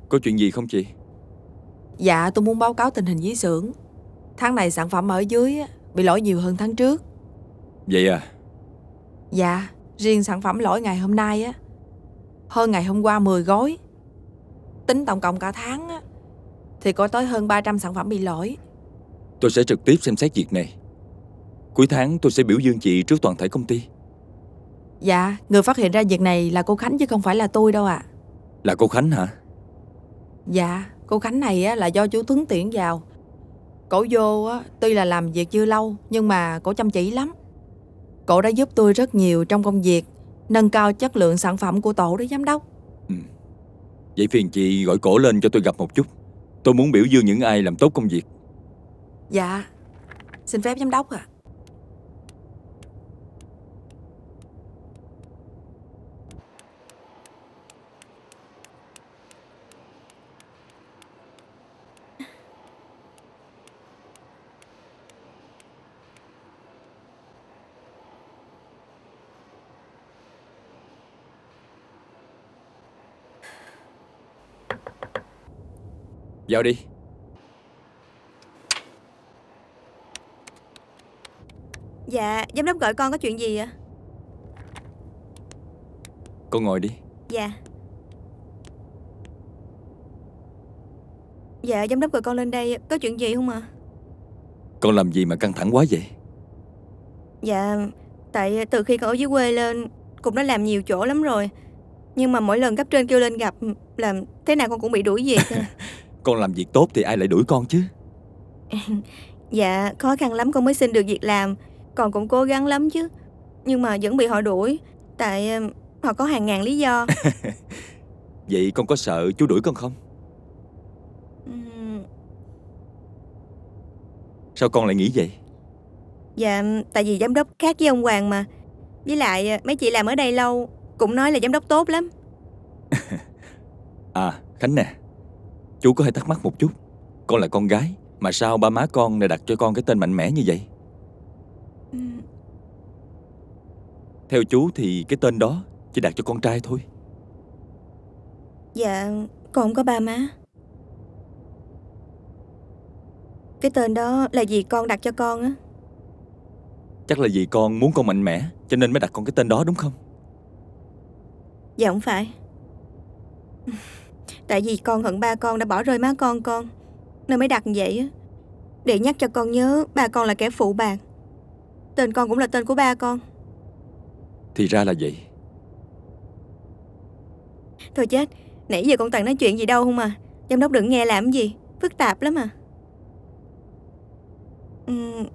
Có chuyện gì không chị Dạ, tôi muốn báo cáo tình hình dưới xưởng. Tháng này sản phẩm ở dưới bị lỗi nhiều hơn tháng trước. Vậy à Dạ, riêng sản phẩm lỗi ngày hôm nay á hơn ngày hôm qua 10 gói. Tính tổng cộng cả tháng á thì có tới hơn 300 sản phẩm bị lỗi. Tôi sẽ trực tiếp xem xét việc này Cuối tháng tôi sẽ biểu dương chị trước toàn thể công ty Dạ, người phát hiện ra việc này là cô Khánh chứ không phải là tôi đâu ạ. Là cô Khánh hả Dạ, cô Khánh này á, là do chú Tuấn tuyển vào. Cổ vô á, tuy là làm việc chưa lâu nhưng mà cổ chăm chỉ lắm. Cổ đã giúp tôi rất nhiều trong công việc, nâng cao chất lượng sản phẩm của tổ đó giám đốc. Vậy phiền chị gọi cổ lên cho tôi gặp một chút Tôi muốn biểu dương những ai làm tốt công việc Dạ, xin phép giám đốc ạ. Vào đi. Dạ giám đốc gọi con có chuyện gì ạ? Con ngồi đi. Dạ. Dạ giám đốc gọi con lên đây Có chuyện gì không ạ? Con làm gì mà căng thẳng quá vậy? Dạ Tại từ khi con ở dưới quê lên Cũng đã làm nhiều chỗ lắm rồi. Nhưng mà mỗi lần cấp trên kêu lên gặp Làm thế nào con cũng bị đuổi việc (laughs) à. Con làm việc tốt thì ai lại đuổi con chứ? (laughs) Dạ khó khăn lắm con mới xin được việc làm. Con cũng cố gắng lắm chứ. Nhưng mà vẫn bị họ đuổi. Tại họ có hàng ngàn lý do. (laughs) Vậy con có sợ chú đuổi con không? Sao con lại nghĩ vậy? Dạ tại vì giám đốc khác với ông Hoàng mà. Với lại ờ, mấy chị làm ở đây lâu Cũng nói là giám đốc tốt lắm. (laughs) À Khánh nè Chú có hơi thắc mắc một chút. Con là con gái Mà sao ba má con lại đặt cho con cái tên mạnh mẽ như vậy? Ừm, Theo chú thì cái tên đó Chỉ đặt cho con trai thôi. Dạ con không có ba má. Cái tên đó là vì con đặt cho con á? Chắc là vì con muốn con mạnh mẽ Cho nên mới đặt con cái tên đó đúng không? Dạ không phải Tại vì con hận ba con đã bỏ rơi má con con Nên mới đặt vậy Để nhắc cho con nhớ ba con là kẻ phụ bạc Tên con cũng là tên của ba con. Thì ra là vậy. Thôi chết Nãy giờ con toàn nói chuyện gì đâu không à? Giám đốc đừng nghe làm gì Phức tạp lắm à. Ừm,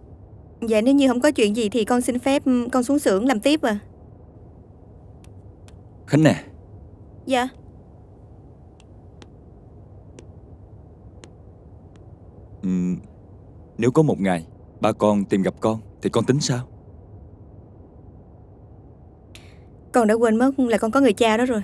Dạ nếu như không có chuyện gì thì con xin phép ừ, con xuống xưởng làm tiếp à. Khánh nè. Dạ uhm, Nếu có một ngày Ba con tìm gặp con Thì con tính sao? Con đã quên mất là con có người cha đó rồi.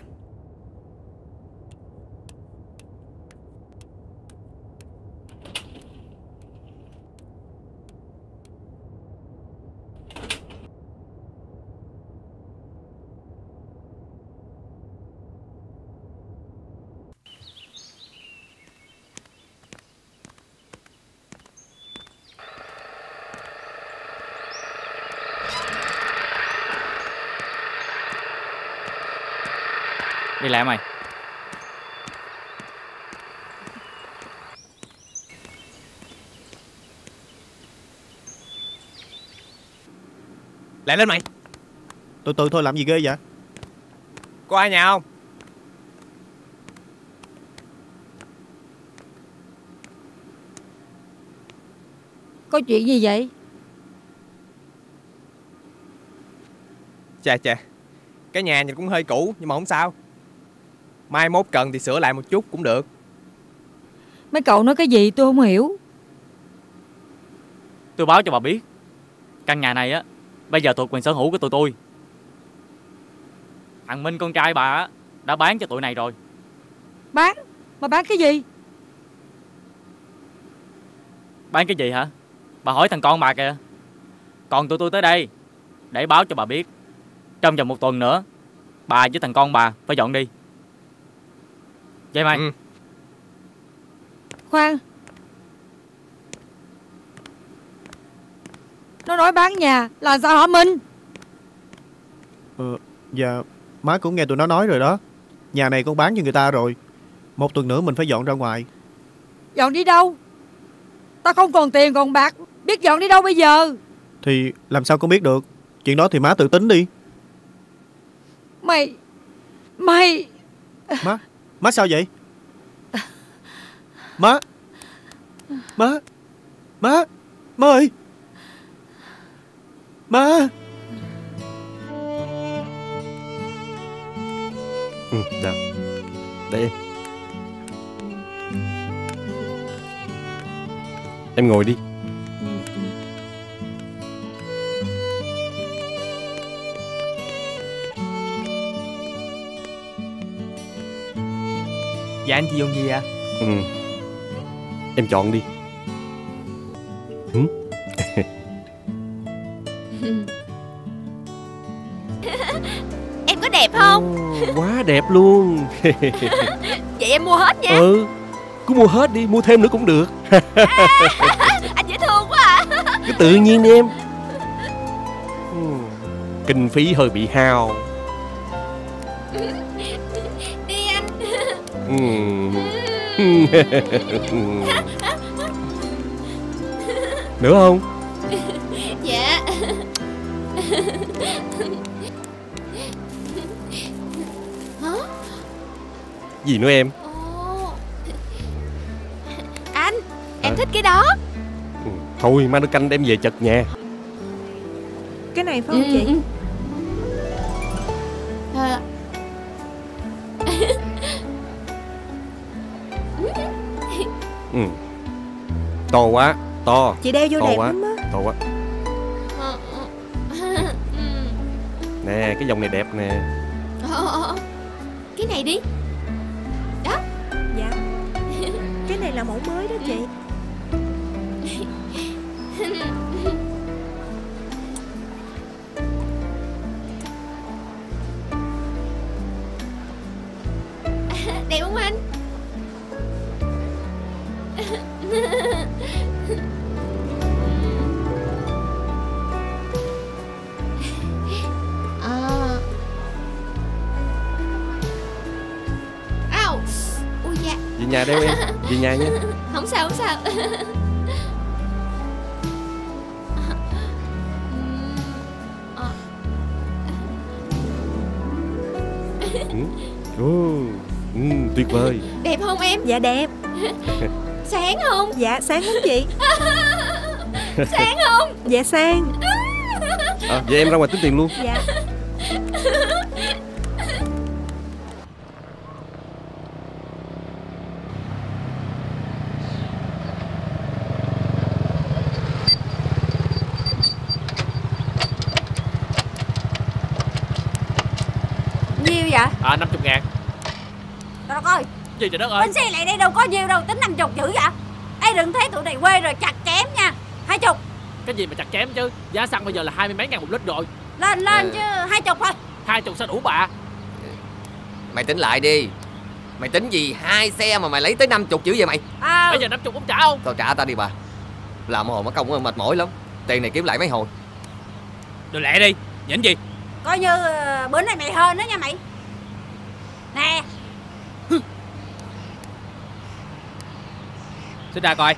Lại mày. Lại lên mày. Từ từ thôi làm gì ghê vậy? Có ai nhà không? Có chuyện gì vậy? Chà chà Cái nhà nhìn cũng hơi cũ nhưng mà không sao Mai mốt cần thì sửa lại một chút cũng được. Mấy cậu nói cái gì tôi không hiểu. Tôi báo cho bà biết. Căn nhà này á Bây giờ thuộc quyền sở hữu của tụi tôi. Thằng Minh con trai bà á Đã bán cho tụi này rồi. Bán? Mà bán cái gì? Bán cái gì hả? Bà hỏi thằng con bà kìa. Còn tụi tôi tới đây Để báo cho bà biết. Trong vòng một tuần nữa Bà với thằng con bà phải dọn đi Vậy mày. Khoan. Nó nói bán nhà là sao hả Minh. Ờ, dạ Má cũng nghe tụi nó nói rồi đó. Nhà này con bán cho người ta rồi. Một tuần nữa mình phải dọn ra ngoài. Dọn đi đâu? Tao không còn tiền còn bạc. Biết dọn đi đâu bây giờ? Thì làm sao con biết được? Chuyện đó thì má tự tính đi. Mày Mày. Má Má sao vậy? Má! Má! Má! Má ơi! Má! Ừ, đâu để em. Em ngồi đi. Dạ anh chị dùng gì à ừ. Em chọn đi. Ừ? (laughs) Em có đẹp không? Quá đẹp luôn. (laughs) Vậy em mua hết nha. Ừ Cứ mua hết đi, mua thêm nữa cũng được. (laughs) Anh dễ thương quá à. Cứ tự nhiên đi em. Ừ, Kinh phí hơi bị hao (laughs) Nữa không? Dạ Hả? Gì nữa em? Anh Em Hả? thích cái đó Ừ, Thôi mang nước canh đem về chật nhà Cái này phải không Ừ, chị ừ. To quá To. Chị đeo vô to đẹp quá. lắm á. To quá. (laughs) Nè cái dòng này đẹp nè. Ờ, ờ, ờ. Cái này đi. Đó. Dạ. Cái này là mẫu mới đó chị (laughs) nhà đeo em Về nhà nha. (laughs) Không sao không sao. (laughs) Ừ. Ồ, ừ, Tuyệt vời. Đẹp không em? Dạ đẹp. (laughs) Sáng không? Dạ sáng lắm chị. Sang không? Dạ Sang à, Vậy em ra ngoài tính tiền luôn. Dạ vậy? À 50 ngàn. Trời đất ơi. Gì trời đất ơi? Bánh xe lại đây đâu có nhiêu đâu Tính năm chục dữ vậy? Ê đừng thấy tụi này quê rồi chặt chém nha. Hai chục Cái gì mà chặt chém chứ? Giá xăng bây giờ là hai mươi mấy ngàn một lít rồi. Lên lên chứ Hai chục thôi. Hai chục sao đủ bà? Mày tính lại đi. Mày tính gì? Hai xe mà mày lấy tới 50 chữ vậy mày? À. Bây giờ 50 cũng trả không? Tao trả tao đi bà. Làm hồi mất công mệt mỏi lắm. Tiền này kiếm lại mấy hồi. Đồ lẹ đi. Nhỉnh gì? Coi như ờ, bữa nay mày hơn đó nha mày Nè. Xin ra coi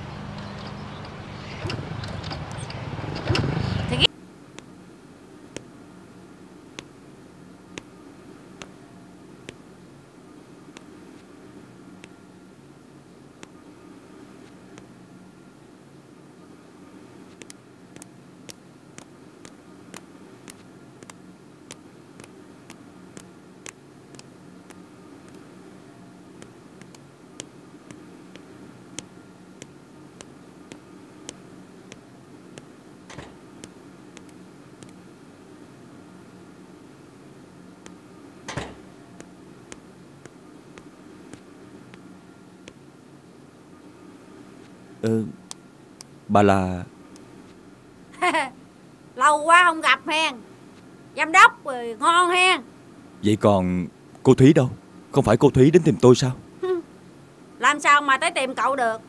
Ờ, bà là... (laughs) Lâu quá không gặp hen Giám đốc rồi ngon hen Vậy còn cô Thúy đâu? Không phải cô Thúy đến tìm tôi sao? (laughs) Làm sao mà tới tìm cậu được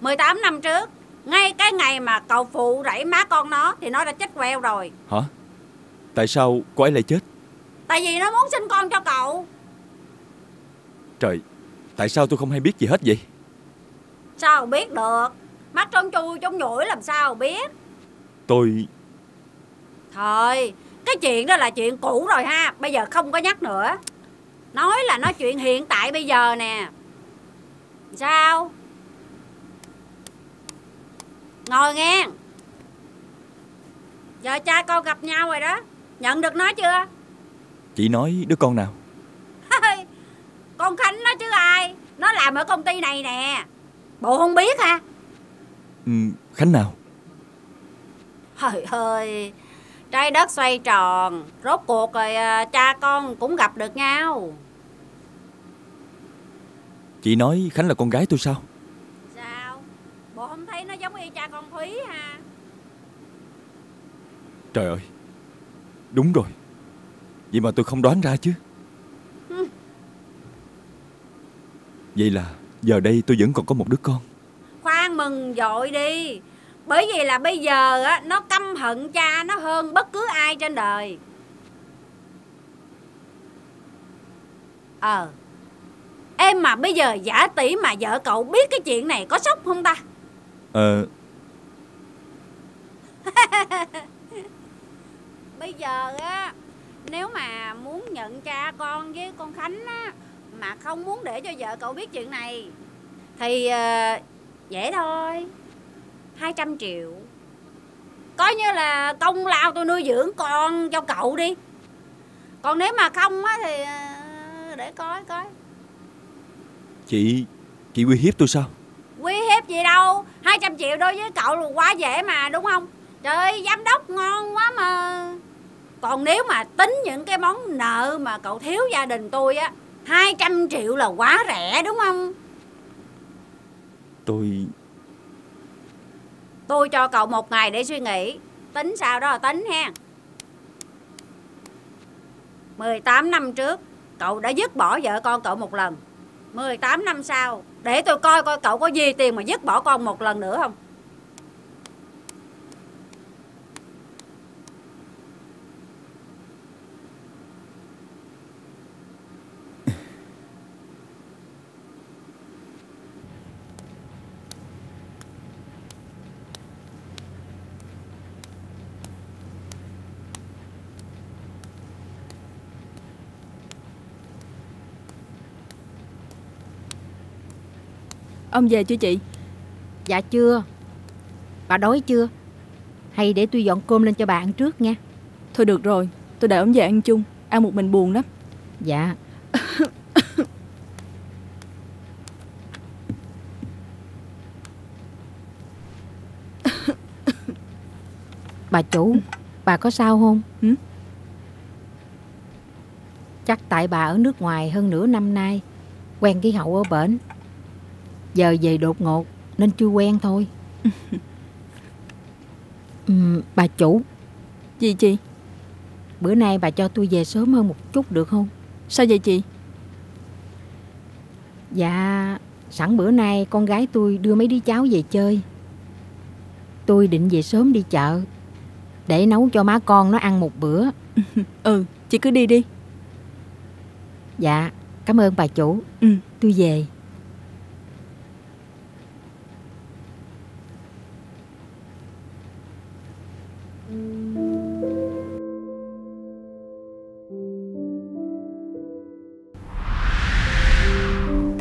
18 năm trước Ngay cái ngày mà cậu phụ rẫy má con nó Thì nó đã chết queo rồi Hả? Tại sao cô ấy lại chết? Tại vì nó muốn sinh con cho cậu Trời, tại sao tôi không hay biết gì hết vậy? Sao biết được Mắt trông chui trông nhủi làm sao biết? Tôi... Thôi Cái chuyện đó là chuyện cũ rồi ha Bây giờ không có nhắc nữa. Nói là nói chuyện hiện tại bây giờ nè. Sao? Ngồi nghe. Giờ cha con gặp nhau rồi đó. Nhận được nó chưa? Chị nói đứa con nào? Con Khánh nó chứ ai? Nó làm ở công ty này nè. Bộ không biết Ừ, Khánh nào? Trời ơi Trái đất xoay tròn Rốt cuộc rồi à, cha con cũng gặp được nhau Chị nói Khánh là con gái tôi sao? Sao Bộ không thấy nó giống y cha con Thúy ha Trời ơi Đúng rồi Vậy mà tôi không đoán ra chứ. Vậy là giờ đây tôi vẫn còn có một đứa con Khoan mừng dội đi. Bởi vì là bây giờ á Nó căm hận cha nó hơn bất cứ ai trên đời. Ờ. Em mà bây giờ giả tỷ mà vợ cậu biết cái chuyện này có sốc không ta? Ờ. (laughs) Bây giờ á Nếu mà muốn nhận cha con với con Khánh á Mà không muốn để cho vợ cậu biết chuyện này Thì ờ, dễ thôi. 200 triệu. Coi như là công lao tôi nuôi dưỡng con cho cậu đi. Còn nếu mà không á thì ờ, để coi coi. Chị Chị uy hiếp tôi sao? Uy hiếp gì đâu. 200 triệu đối với cậu là quá dễ mà đúng không? Trời ơi giám đốc ngon quá mà. Còn nếu mà tính những cái món nợ mà cậu thiếu gia đình tôi á 200 triệu là quá rẻ đúng không Tôi Tôi cho cậu một ngày để suy nghĩ. Tính sao đó là tính ha. 18 năm trước, Cậu đã dứt bỏ vợ con cậu một lần. 18 năm sau, Để tôi coi coi cậu có gì tiền mà dứt bỏ con một lần nữa không? Ông về chưa chị? Dạ chưa. Bà đói chưa? Hay để tôi dọn cơm lên cho bà ăn trước nha. Thôi được rồi Tôi để ông về ăn chung Ăn một mình buồn lắm. Dạ. (coughs) Bà chủ Bà có sao không? Hử? Chắc tại bà ở nước ngoài hơn nửa năm nay Quen khí hậu ở bển Giờ về đột ngột Nên chưa quen thôi. (laughs) Ừm, Bà chủ. Gì chị? Bữa nay bà cho tôi về sớm hơn một chút được không? Sao vậy chị? Dạ Sẵn bữa nay con gái tôi đưa mấy đứa cháu về chơi. Tôi định về sớm đi chợ Để nấu cho má con nó ăn một bữa. (laughs) Ừ chị cứ đi đi. Dạ Cảm ơn bà chủ. Ừ. Tôi về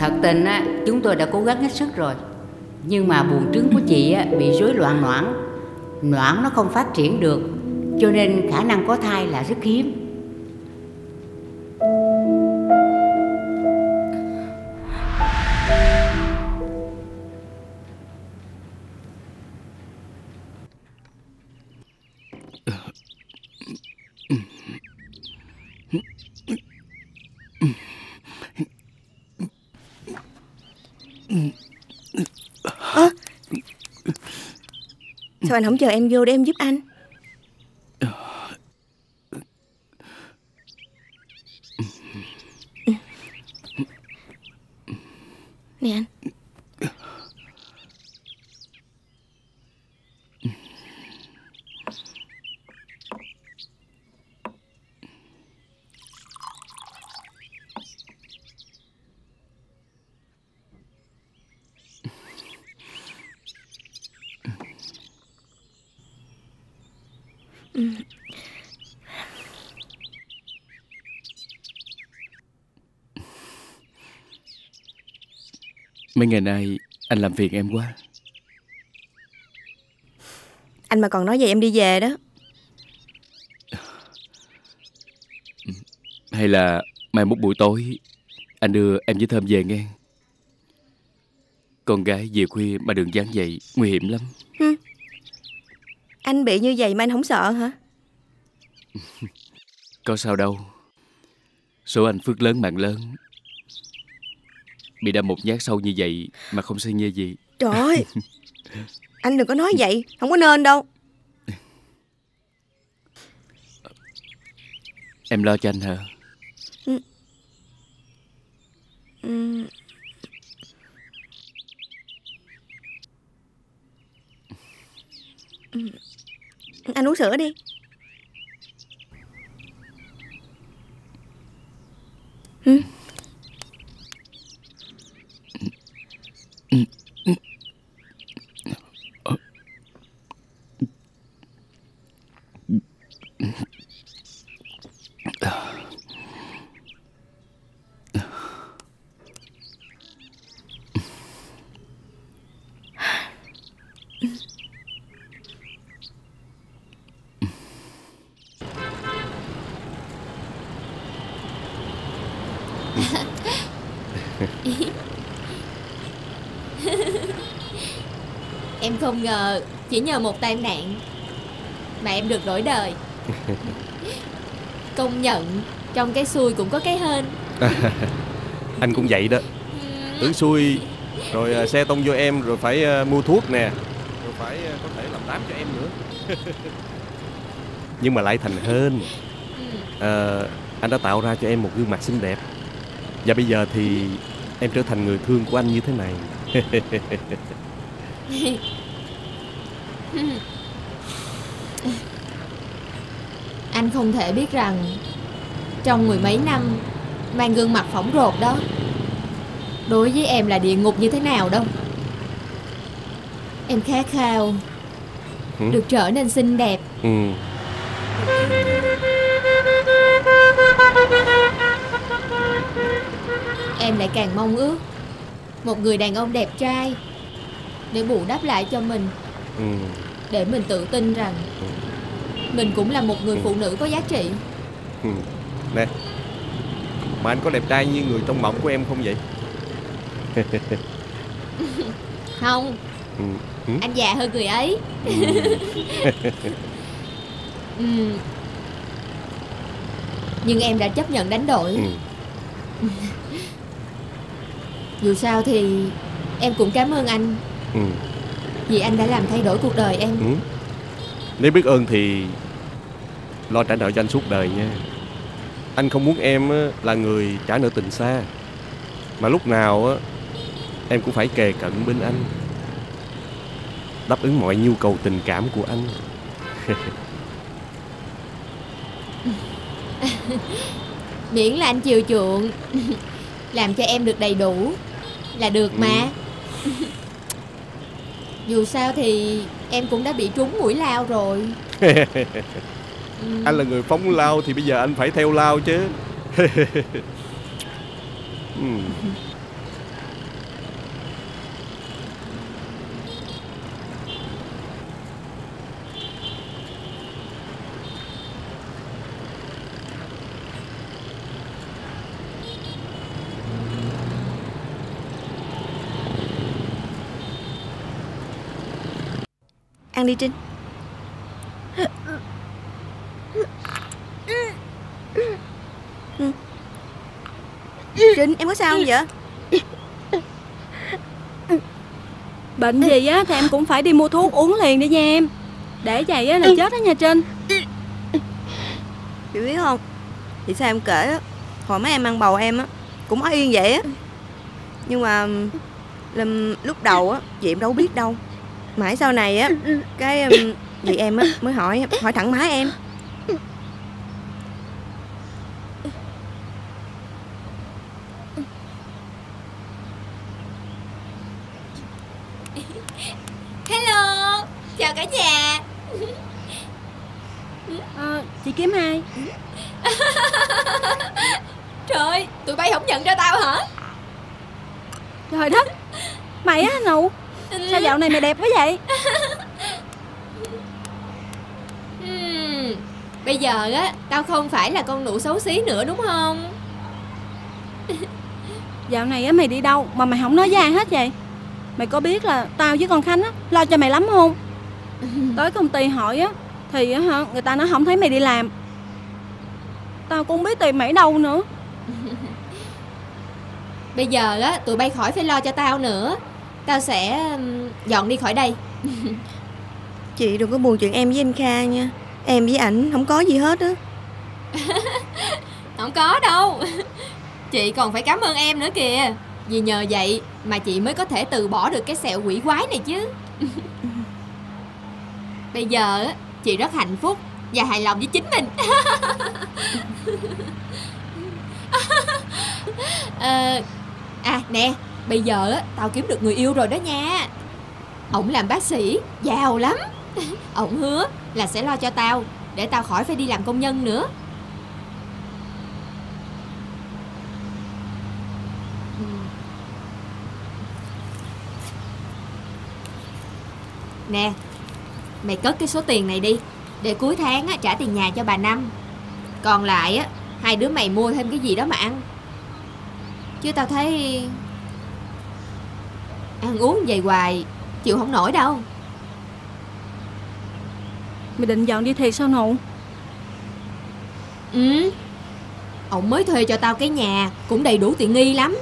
Thật tình á, chúng tôi đã cố gắng hết sức rồi. Nhưng mà buồng trứng của chị á, bị rối loạn noãn Noãn nó không phát triển được Cho nên khả năng có thai là rất hiếm. Sao anh không chờ em vô để em giúp anh Nè anh Ừ. Mấy ngày nay anh làm phiền em quá. Anh mà còn nói vậy em đi về đó. Hay là mai mốt buổi tối Anh đưa em với Thơm về nghe. Con gái về khuya mà đường dáng vậy Nguy hiểm lắm. Hừ. Anh bị như vậy mà anh không sợ hả? (laughs) Có sao đâu. Số anh phước lớn mạng lớn Bị đâm một nhát sâu như vậy Mà không say nhê gì Trời ơi (laughs) Anh đừng có nói vậy Không có nên đâu Em lo cho anh hả Ừ. Ừ. Anh uống sữa đi Ừ. Em không ngờ Chỉ nhờ một tai nạn Mà em được đổi đời. (laughs) Công nhận Trong cái xui cũng có cái hên. (laughs) Anh cũng vậy đó. Tưởng xui Rồi à, xe tông vô em Rồi phải à, mua thuốc nè. Rồi phải à, có thể làm đám cho em nữa. (laughs) Nhưng mà lại thành hên. À, Anh đã tạo ra cho em một gương mặt xinh đẹp. Và bây giờ thì Em trở thành người thương của anh như thế này (laughs) Anh không thể biết rằng Trong mười mấy năm Mang gương mặt phỏng rột đó Đối với em là địa ngục như thế nào đâu Em khát khao Ừ. Được trở nên xinh đẹp ừ. Em lại càng mong ước Một người đàn ông đẹp trai Để bù đắp lại cho mình Ừ. Để mình tự tin rằng Mình cũng là một người phụ nữ có giá trị Ừ. Nè Mà anh có đẹp trai như người trong mộng của em không vậy (laughs) Không Ừ. Ừ. Anh già hơn người ấy ừ. (laughs) Nhưng em đã chấp nhận đánh đổi Ừ. (laughs) Dù sao thì Em cũng cảm ơn anh Ừ. Vì anh đã làm thay đổi cuộc đời em. Ừ. Nếu biết ơn thì Lo trả nợ cho anh suốt đời nha. Anh không muốn em là người trả nợ tình xa. Mà lúc nào Em cũng phải kề cận bên anh. Đáp ứng mọi nhu cầu tình cảm của anh. (laughs) Miễn là anh chiều chuộng (laughs) Làm cho em được đầy đủ Là được mà (laughs) Dù sao thì Em cũng đã bị trúng mũi lao rồi (laughs) Anh là người phóng lao Thì bây giờ anh phải theo lao chứ (laughs) Ừ. (laughs) đi Trinh. Trinh em có sao không vậy? Bệnh gì á thì em cũng phải đi mua thuốc uống liền đi nha em. Để vậy á là chết đó nha Trinh. Chị biết không? Chị sao em kể á Hồi mấy em ăn bầu em á Cũng ở yên vậy á. Nhưng mà làm, Lúc đầu á Chị em đâu biết đâu Mãi sau này á Cái um, Chị em á mới hỏi Hỏi thẳng má em Hello Chào cả nhà Ờ, Chị kiếm ai Trời ơi, tụi bay không nhận ra tao hả Trời đất Mày á nụ Sao dạo này mày đẹp quá vậy? Ừm, (laughs) Bây giờ á Tao không phải là con nụ xấu xí nữa đúng không? (laughs) Dạo này á mày đi đâu mà mày không nói với ai hết vậy? Mày có biết là tao với con Khánh á Lo cho mày lắm không? (laughs) Tới công ty hỏi á Thì á hả người ta nói không thấy mày đi làm. Tao cũng không biết tìm mày ở đâu nữa. Bây giờ á tụi bay khỏi phải lo cho tao nữa Tao sẽ dọn đi khỏi đây. Chị đừng có buồn chuyện em với anh Kha nha. Em với ảnh không có gì hết á. (laughs) Không có đâu. Chị còn phải cảm ơn em nữa kìa. Vì nhờ vậy mà chị mới có thể từ bỏ được cái sẹo quỷ quái này chứ. (laughs) Bây giờ á, chị rất hạnh phúc và hài lòng với chính mình. (laughs) Ờ, À nè Bây giờ á, tao kiếm được người yêu rồi đó nha. Ổng làm bác sĩ Giàu lắm. (laughs) Ổng hứa là sẽ lo cho tao Để tao khỏi phải đi làm công nhân nữa. Nè Mày cất cái số tiền này đi Để cuối tháng á, trả tiền nhà cho bà Năm. Còn lại á Hai đứa mày mua thêm cái gì đó mà ăn. Chứ tao thấy Ăn uống vậy hoài Chịu không nổi đâu. Mày định dọn đi thiệt sao nụ Ừ. Ông mới thuê cho tao cái nhà Cũng đầy đủ tiện nghi lắm.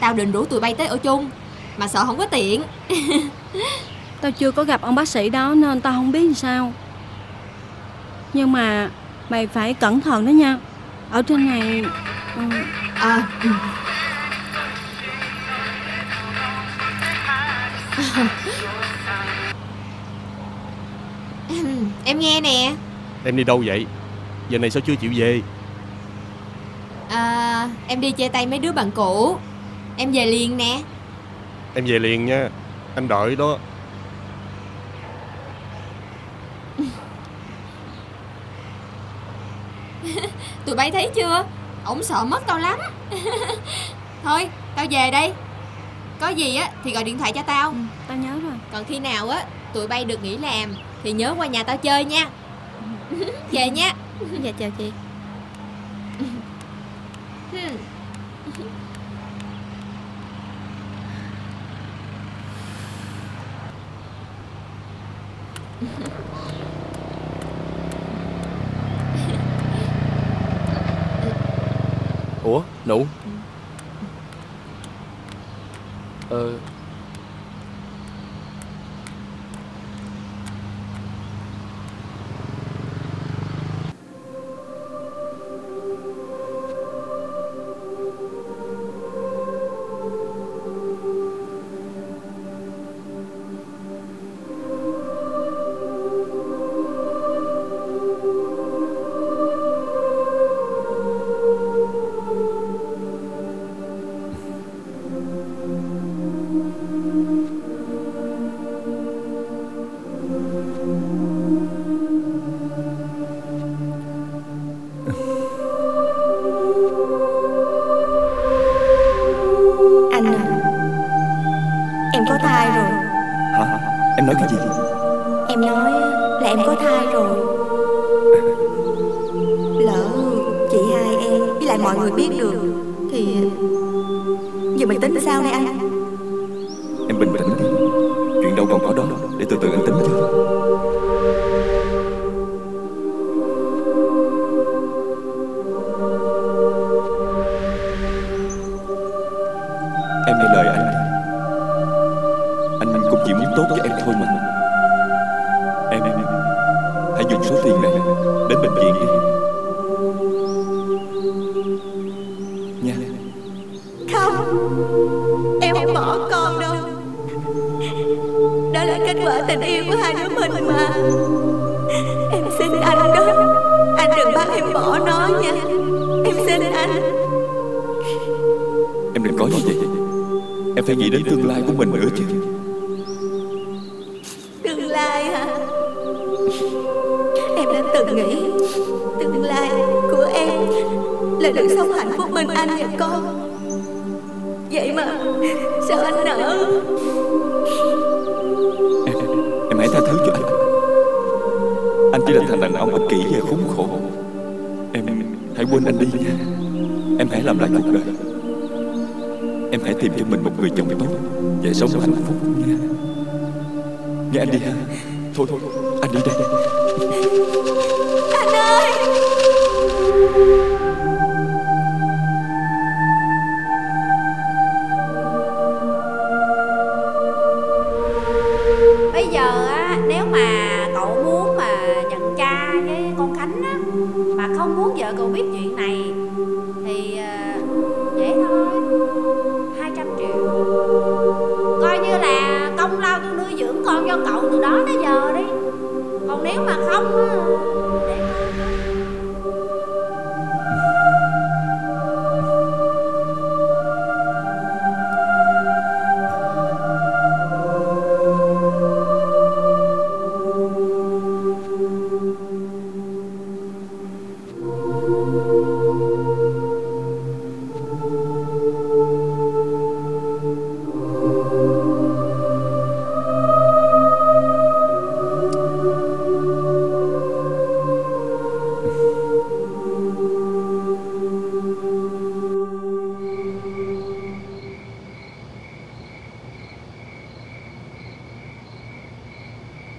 Tao định rủ tụi bay tới ở chung Mà sợ không có tiện. (laughs) Tao chưa có gặp ông bác sĩ đó nên tao không biết làm sao. Nhưng mà mày phải cẩn thận đó nha. Ở trên này ừ, À ừ. (laughs) Em nghe nè. Em đi đâu vậy? Giờ này sao chưa chịu về? À, Em đi chia tay mấy đứa bạn cũ. Em về liền nè. Em về liền nha. Anh đợi đó. (laughs) Tụi bay thấy chưa? Ổng sợ mất tao lắm. (laughs) Thôi tao về đây Có gì á thì gọi điện thoại cho tao. Tao nhớ rồi. Còn khi nào á tụi bay được nghỉ làm thì nhớ qua nhà tao chơi nha. (laughs) Về nha. Dạ chào chị. Hmm. Ủa Nụ Ờ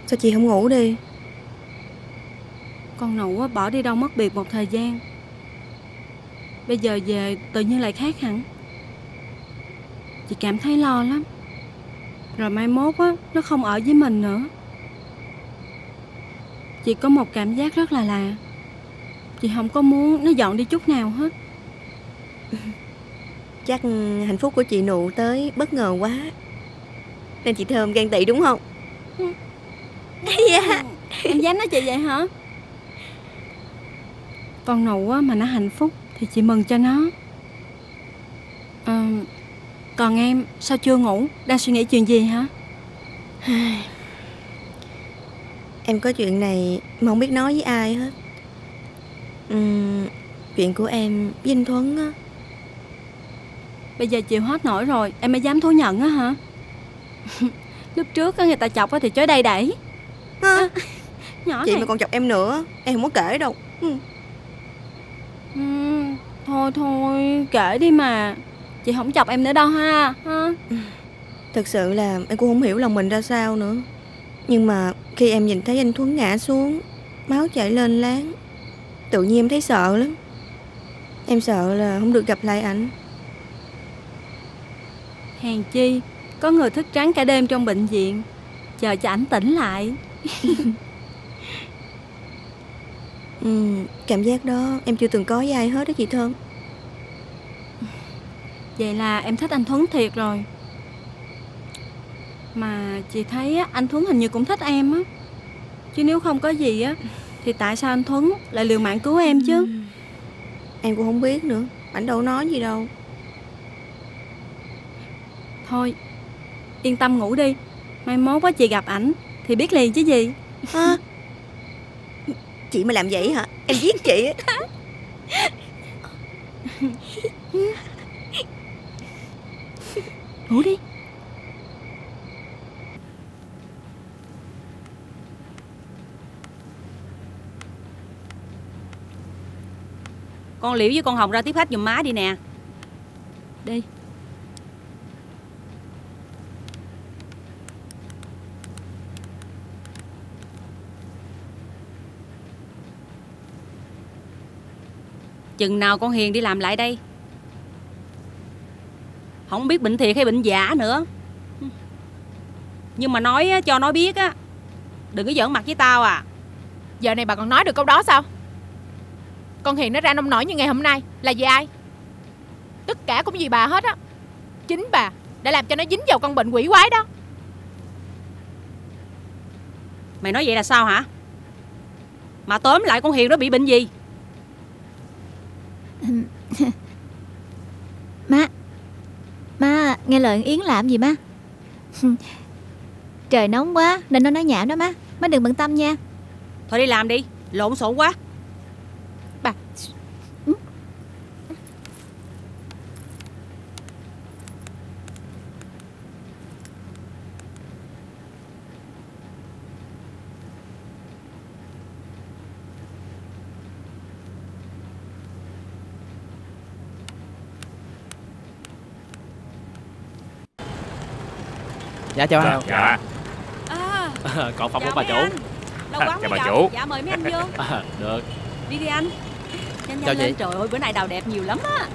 Sao chị không ngủ đi? Con nụ á, bỏ đi đâu mất biệt một thời gian. Bây giờ về tự nhiên lại khác hẳn. Chị cảm thấy lo lắm. Rồi mai mốt á Nó không ở với mình nữa. Chị có một cảm giác rất là lạ. Chị không có muốn nó dọn đi chút nào hết. (laughs) Chắc hạnh phúc của chị nụ tới bất ngờ quá. Nên chị Thơm ghen tị đúng không Dám nói chị vậy hả? Con nụ á, mà nó hạnh phúc Thì chị mừng cho nó. Ờ, Còn em sao chưa ngủ? Đang suy nghĩ chuyện gì hả? (sighs) Em có chuyện này mà không biết nói với ai hết. Ừm, Chuyện của em với anh Thuấn á. Bây giờ chịu hết nổi rồi Em mới dám thú nhận á hả? (laughs) Lúc trước á, người ta chọc á thì chối đây đẩy. Ha? Nhỏ Chị này. mà còn chọc em nữa Em không có kể đâu. Ừ. ừ, Thôi thôi kể đi mà. Chị không chọc em nữa đâu ha, ha? Thật sự là em cũng không hiểu lòng mình ra sao nữa. Nhưng mà khi em nhìn thấy anh Thuấn ngã xuống Máu chảy lên láng Tự nhiên em thấy sợ lắm. Em sợ là không được gặp lại ảnh. Hèn chi Có người thức trắng cả đêm trong bệnh viện. Chờ cho ảnh tỉnh lại (laughs) ừ, Cảm giác đó em chưa từng có với ai hết đó chị Thơm. Vậy là em thích anh Thuấn thiệt rồi. Mà chị thấy á, anh Thuấn hình như cũng thích em á. Chứ nếu không có gì á Thì tại sao anh Thuấn lại liều mạng cứu em chứ? Em cũng không biết nữa Ảnh đâu nói gì đâu. Thôi Yên tâm ngủ đi. Mai mốt á chị gặp ảnh Thì biết liền chứ gì. Ha? Chị mà làm vậy hả? Em giết chị Ngủ đi. Con Liễu với con Hồng ra tiếp khách giùm má đi nè. Đi. Chừng nào con Hiền đi làm lại đây? Không biết bệnh thiệt hay bệnh giả nữa. Nhưng mà nói cho nó biết á Đừng có giỡn mặt với tao à. Giờ này bà còn nói được câu đó sao? Con Hiền nó ra nông nổi như ngày hôm nay Là vì ai? Tất cả cũng vì bà hết á. Chính bà đã làm cho nó dính vào con bệnh quỷ quái đó. Mày nói vậy là sao hả? Mà tóm lại con Hiền nó bị bệnh gì (laughs) Má Má nghe lời Yến làm gì má? (laughs) Trời nóng quá, Nên nó nói nhảm đó má. Má đừng bận tâm nha. Thôi đi làm đi, Lộn xộn quá Bà Dạ chào anh Dạ à, (laughs) Còn phòng chào của bà chủ anh. Lâu quá Chào bà gặp. chủ. Dạ mời mấy anh vô à, (laughs) Được Đi đi anh Nhanh Chào nhanh lên chị. trời ơi bữa nay đào đẹp nhiều lắm á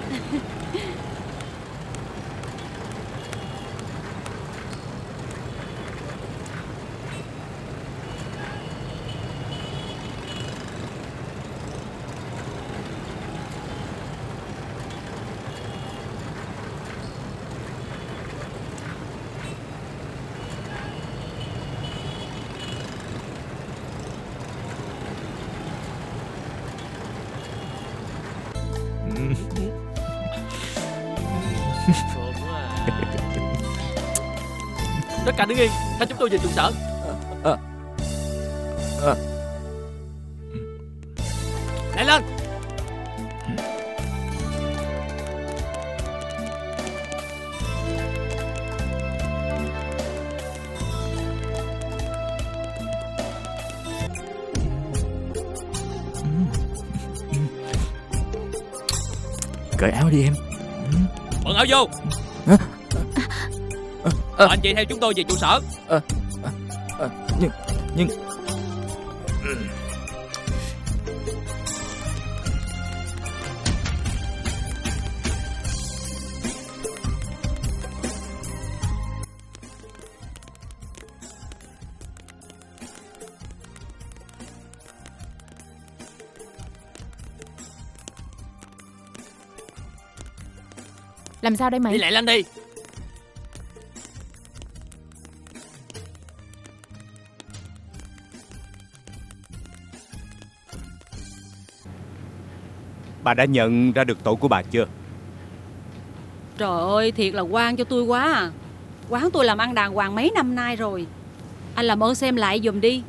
Cả đứng yên Theo chúng tôi về trụ sở. Lại lên. Cởi áo đi em Mời anh chị theo chúng tôi về trụ sở. Nhưng Nhưng. Làm sao đây mày? Đi lại lên đi Bà đã nhận ra được tội của bà chưa? Trời ơi thiệt là quan cho tôi quá à. Quán tôi làm ăn đàng hoàng mấy năm nay rồi. Anh làm ơn xem lại giùm đi.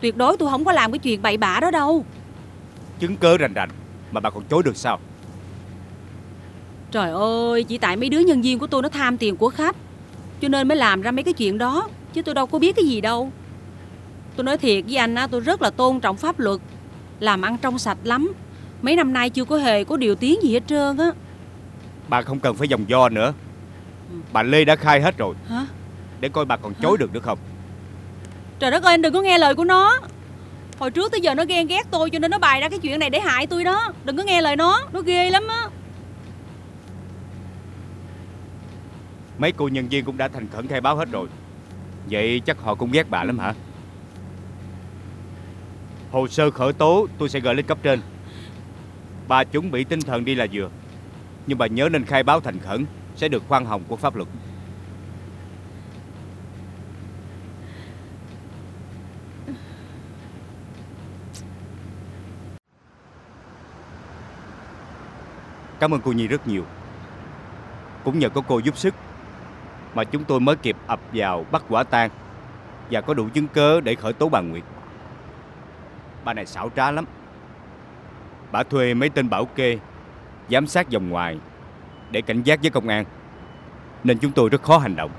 Tuyệt đối tôi không có làm cái chuyện bậy bạ đó đâu. Chứng cớ rành rành Mà bà còn chối được sao? Trời ơi chỉ tại mấy đứa nhân viên của tôi nó tham tiền của khách Cho nên mới làm ra mấy cái chuyện đó Chứ tôi đâu có biết cái gì đâu. Tôi nói thiệt với anh á Tôi rất là tôn trọng pháp luật Làm ăn trong sạch lắm Mấy năm nay chưa có hề có điều tiếng gì hết trơn á. Bà không cần phải vòng do nữa. Bà Lê đã khai hết rồi. Hả? Để coi bà còn chối được nữa không? Trời đất ơi anh đừng có nghe lời của nó. Hồi trước tới giờ nó ghen ghét tôi Cho nên nó bày ra cái chuyện này để hại tôi đó. Đừng có nghe lời nó Nó ghê lắm á. Mấy cô nhân viên cũng đã thành khẩn khai báo hết rồi. Vậy chắc họ cũng ghét bà lắm hả? Hồ sơ khởi tố tôi sẽ gửi lên cấp trên Bà chuẩn bị tinh thần đi là vừa. Nhưng bà nhớ nên khai báo thành khẩn, Sẽ được khoan hồng của pháp luật. Cảm ơn cô Nhi rất nhiều. Cũng nhờ có cô giúp sức Mà chúng tôi mới kịp ập vào bắt quả tang Và có đủ chứng cớ để khởi tố bà Nguyệt. Bà này xảo trá lắm. Bà thuê mấy tên bảo kê Giám sát vòng ngoài Để cảnh giác với công an. Nên chúng tôi rất khó hành động.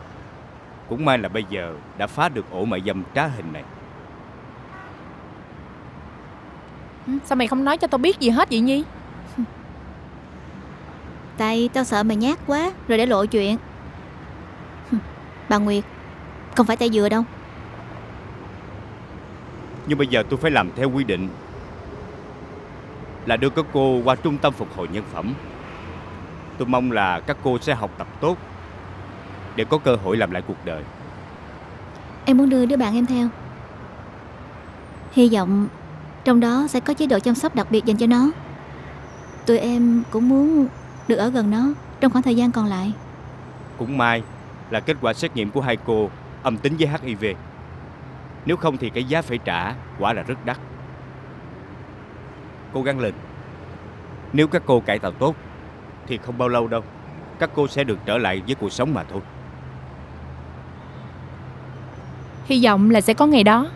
Cũng may là bây giờ đã phá được ổ mại dâm trá hình này. Ừ, Sao mày không nói cho tao biết gì hết vậy Nhi? (laughs) Tại tao sợ mày nhát quá Rồi để lộ chuyện. (laughs) Bà Nguyệt Không phải tay dừa đâu. Nhưng bây giờ tôi phải làm theo quy định Là đưa các cô qua trung tâm phục hồi nhân phẩm. Tôi mong là các cô sẽ học tập tốt Để có cơ hội làm lại cuộc đời. Em muốn đưa đứa bạn em theo. Hy vọng Trong đó sẽ có chế độ chăm sóc đặc biệt dành cho nó. Tụi em cũng muốn Được ở gần nó Trong khoảng thời gian còn lại. Cũng may là kết quả xét nghiệm của hai cô âm tính với HIV Nếu không thì cái giá phải trả quả là rất đắt Cố gắng lên. Nếu các cô cải tạo tốt Thì không bao lâu đâu Các cô sẽ được trở lại với cuộc sống mà thôi. Hy vọng là sẽ có ngày đó.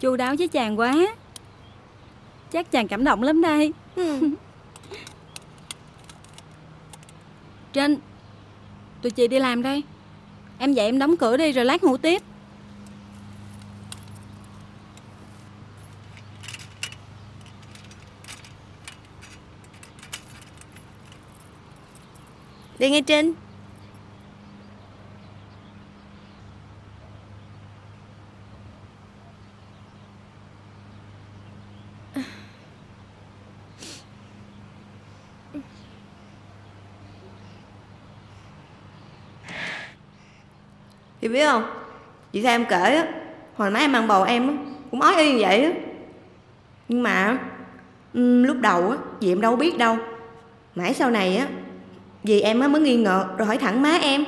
Chu đáo với chàng quá Chắc chàng cảm động lắm đây. (laughs) Trinh Tụi chị đi làm đây. Em dậy em đóng cửa đi rồi lát ngủ tiếp. Đi nghe Trinh Chị biết không? Chị theo em kể á Hồi má em mang bầu em á Cũng ói y như vậy á. Nhưng mà um, Lúc đầu á Dì em đâu biết đâu. Mãi sau này á Dì em á mới nghi ngờ Rồi hỏi thẳng má em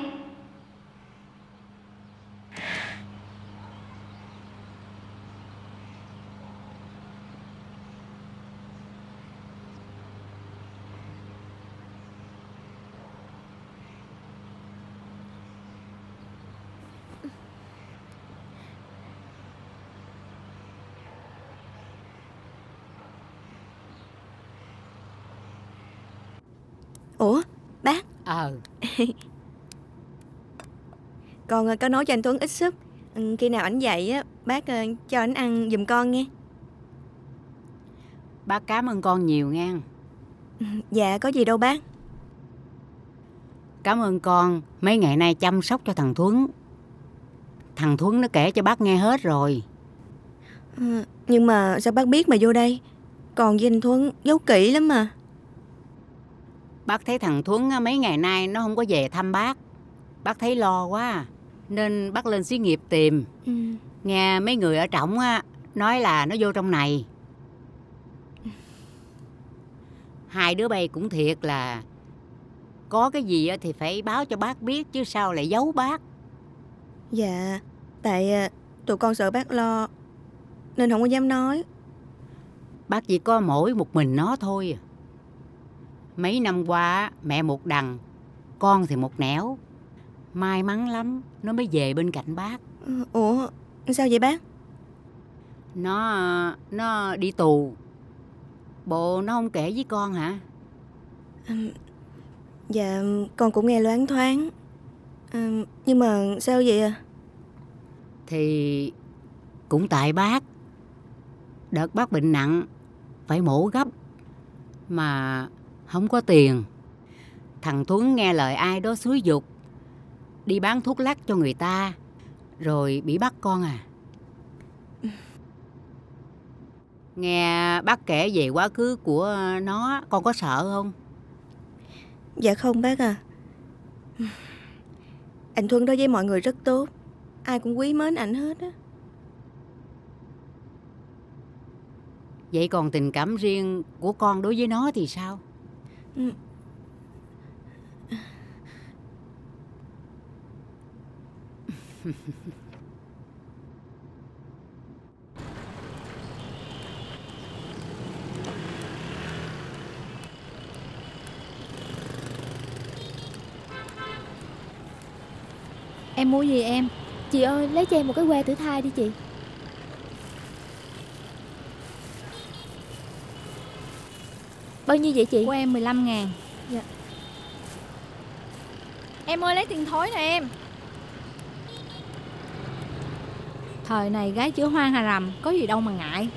Ủa bác Ờ Con ờ, có nói cho anh Tuấn ít sức Ừ, Khi nào ảnh dậy á Bác ờ, cho ảnh ăn giùm con nghe. Bác cảm ơn con nhiều nghe (laughs) Dạ có gì đâu bác. Cảm ơn con mấy ngày nay chăm sóc cho thằng Thuấn. Thằng Thuấn nó kể cho bác nghe hết rồi. Ừ, Nhưng mà sao bác biết mà vô đây? Còn với anh Thuấn giấu kỹ lắm mà Bác thấy thằng Thuấn mấy ngày nay nó không có về thăm bác Bác thấy lo quá à. Nên bác lên xí nghiệp tìm ừ. Nghe mấy người ở trọng á Nói là nó vô trong này Hai đứa bay cũng thiệt là Có cái gì á thì phải báo cho bác biết Chứ sao lại giấu bác Dạ Tại ờ, tụi con sợ bác lo Nên không có dám nói Bác chỉ có mỗi một mình nó thôi à. Mấy năm qua mẹ một đằng Con thì một nẻo. May mắn lắm Nó mới về bên cạnh bác. Ủa sao vậy bác? Nó Nó đi tù. Bộ nó không kể với con hả? Dạ con cũng nghe loáng thoáng. À, Nhưng mà sao vậy à? Thì Cũng tại bác. Đợt bác bệnh nặng Phải mổ gấp. Mà không có tiền. Thằng Tuấn nghe lời ai đó xúi dục. Đi bán thuốc lắc cho người ta Rồi bị bắt con à. (laughs) Nghe bác kể về quá khứ của nó Con có sợ không? Dạ không bác à. Anh Thuận đối với mọi người rất tốt. Ai cũng quý mến ảnh hết á. Vậy còn tình cảm riêng của con đối với nó thì sao. Em mua gì em? Chị ơi, lấy cho em một cái que thử thai đi chị. Bao nhiêu vậy chị? Của em 15 ngàn. Dạ. Em ơi lấy tiền thối nè em. Thời này gái chữa hoang hà rầm Có gì đâu mà ngại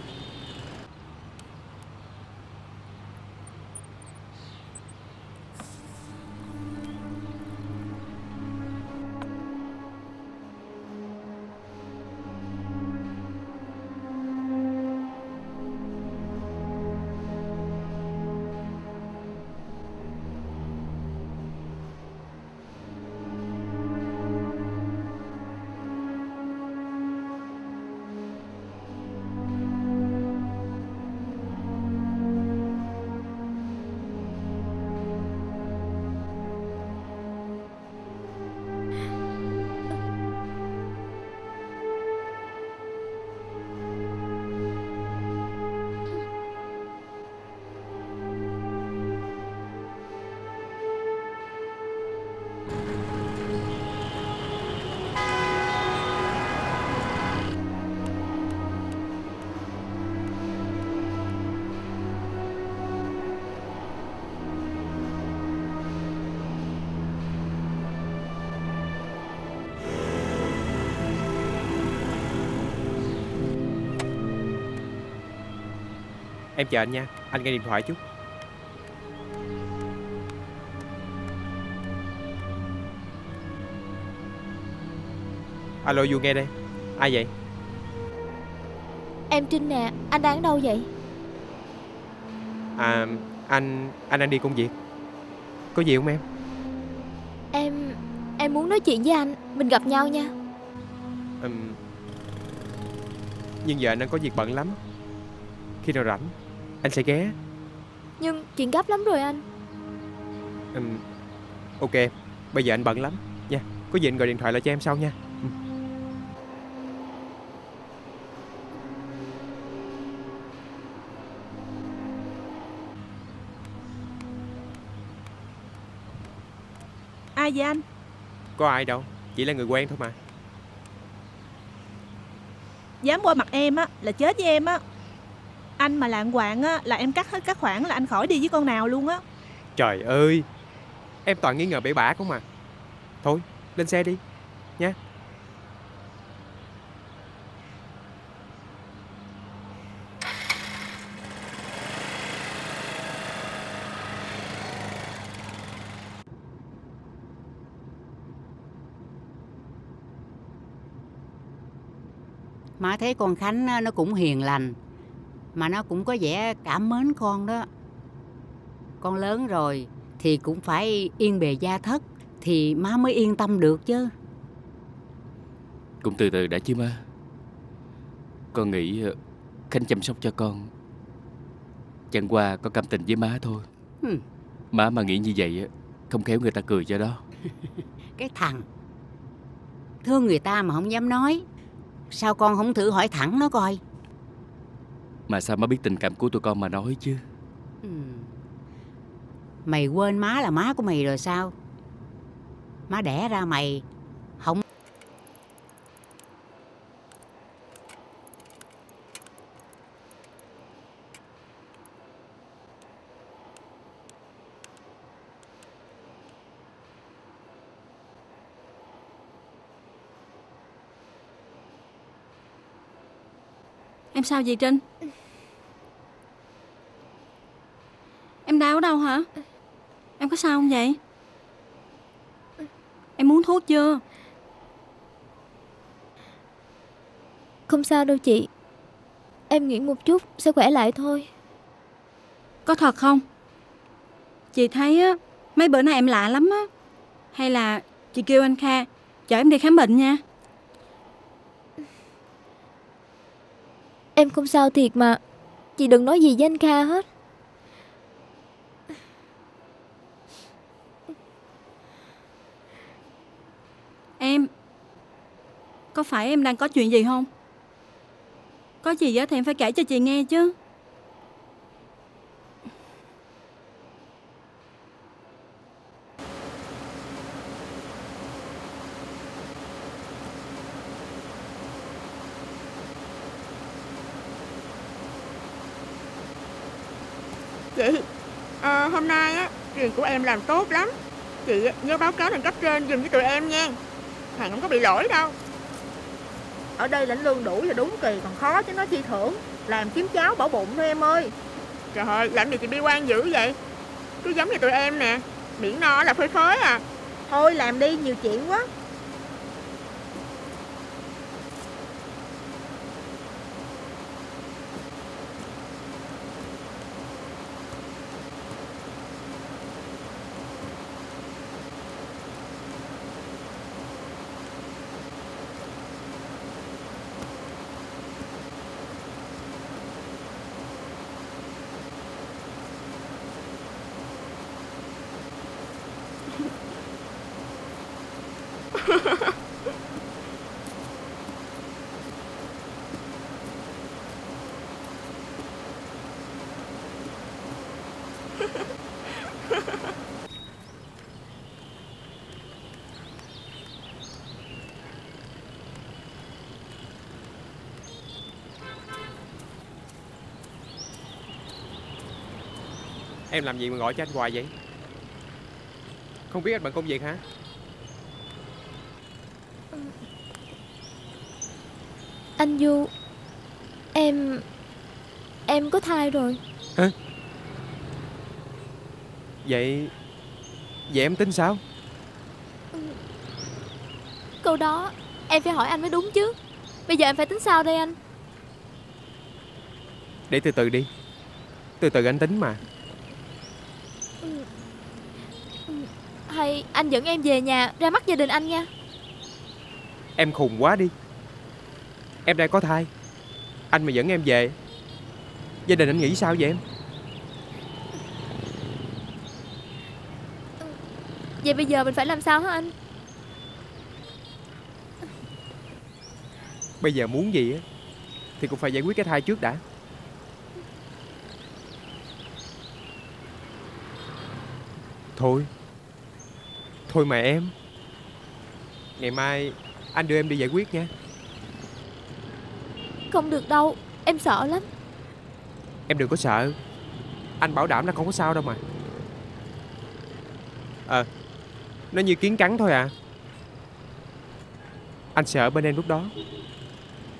chờ anh nha. Anh nghe điện thoại chút. Alo Du nghe đây. Ai vậy? Em Trinh nè Anh đang ở đâu vậy? À anh Anh đang đi công việc. Có gì không em? Em Em muốn nói chuyện với anh Mình gặp nhau nha. Ừm, Nhưng giờ anh đang có việc bận lắm. Khi nào rảnh Anh sẽ ghé. Nhưng chuyện gấp lắm rồi anh. Ừm, Ok Bây giờ anh bận lắm. Nha Có gì anh gọi điện thoại lại cho em sau nha. Ai vậy anh? Có ai đâu Chỉ là người quen thôi mà. Dám qua mặt em á là chết với em á Anh mà lạng quạng á là em cắt hết các khoản là anh khỏi đi với con nào luôn á. Trời ơi Em toàn nghi ngờ bể bả không mà Thôi lên xe đi Nha Má thấy con Khánh nó cũng hiền lành Mà nó cũng có vẻ cảm mến con đó. Con lớn rồi Thì cũng phải yên bề gia thất Thì má mới yên tâm được chứ. Cũng từ từ đã chứ má. Con nghĩ ờ, Khánh chăm sóc cho con Chẳng qua có cảm tình với má thôi. Hừm. Má mà nghĩ như vậy Không khéo người ta cười cho đó. (laughs) Cái thằng. Thương người ta mà không dám nói. Sao con không thử hỏi thẳng nó coi Mà sao má biết tình cảm của tụi con mà nói chứ? Mày quên má là má của mày rồi sao? Má đẻ ra mày không Em sao vậy Trinh Em đau ở đâu hả? Em có sao không vậy? Em muốn thuốc chưa? Không sao đâu chị. Em nghỉ một chút sẽ khỏe lại thôi. Có thật không? Chị thấy á Mấy bữa nay em lạ lắm á. Hay là chị kêu anh Kha Chở em đi khám bệnh nha. Em không sao thiệt mà. Chị đừng nói gì với anh Kha hết Em. Có phải em đang có chuyện gì không? Có gì á thì em phải kể cho chị nghe chứ. Chị à, Hôm nay á Chuyện của em làm tốt lắm. Chị nhớ báo cáo lên cấp trên dùm với tụi em nha. Thằng không có bị lỗi đâu. Ở đây lãnh lương đủ là đúng kỳ Còn khó chứ nói chi thưởng. Làm kiếm cháo bỏ bụng thôi em ơi. Trời ơi làm gì chị bi quan dữ vậy? Cứ giống như tụi em nè. Miễn no là phơi phới à. Thôi làm đi nhiều chuyện quá (laughs) Em làm gì mà gọi cho anh hoài vậy? Không biết anh bận công việc hả? Anh Du, Em Em có thai rồi Hả Vậy Vậy em tính sao? Câu đó Em phải hỏi anh mới đúng chứ. Bây giờ em phải tính sao đây anh? Để từ từ đi. Từ từ anh tính mà. Hay anh dẫn em về nhà Ra mắt gia đình anh nha. Em khùng quá đi. Em đang có thai. Anh mà dẫn em về Gia đình anh nghĩ sao vậy em Vậy bây giờ mình phải làm sao hả anh? Bây giờ muốn gì á Thì cũng phải giải quyết cái thai trước đã. Thôi Thôi mà em. Ngày mai anh đưa em đi giải quyết nha. Không được đâu Em sợ lắm. Em đừng có sợ. Anh bảo đảm là không có sao đâu mà Ờ Nó như kiến cắn thôi à. Anh ở bên em lúc đó.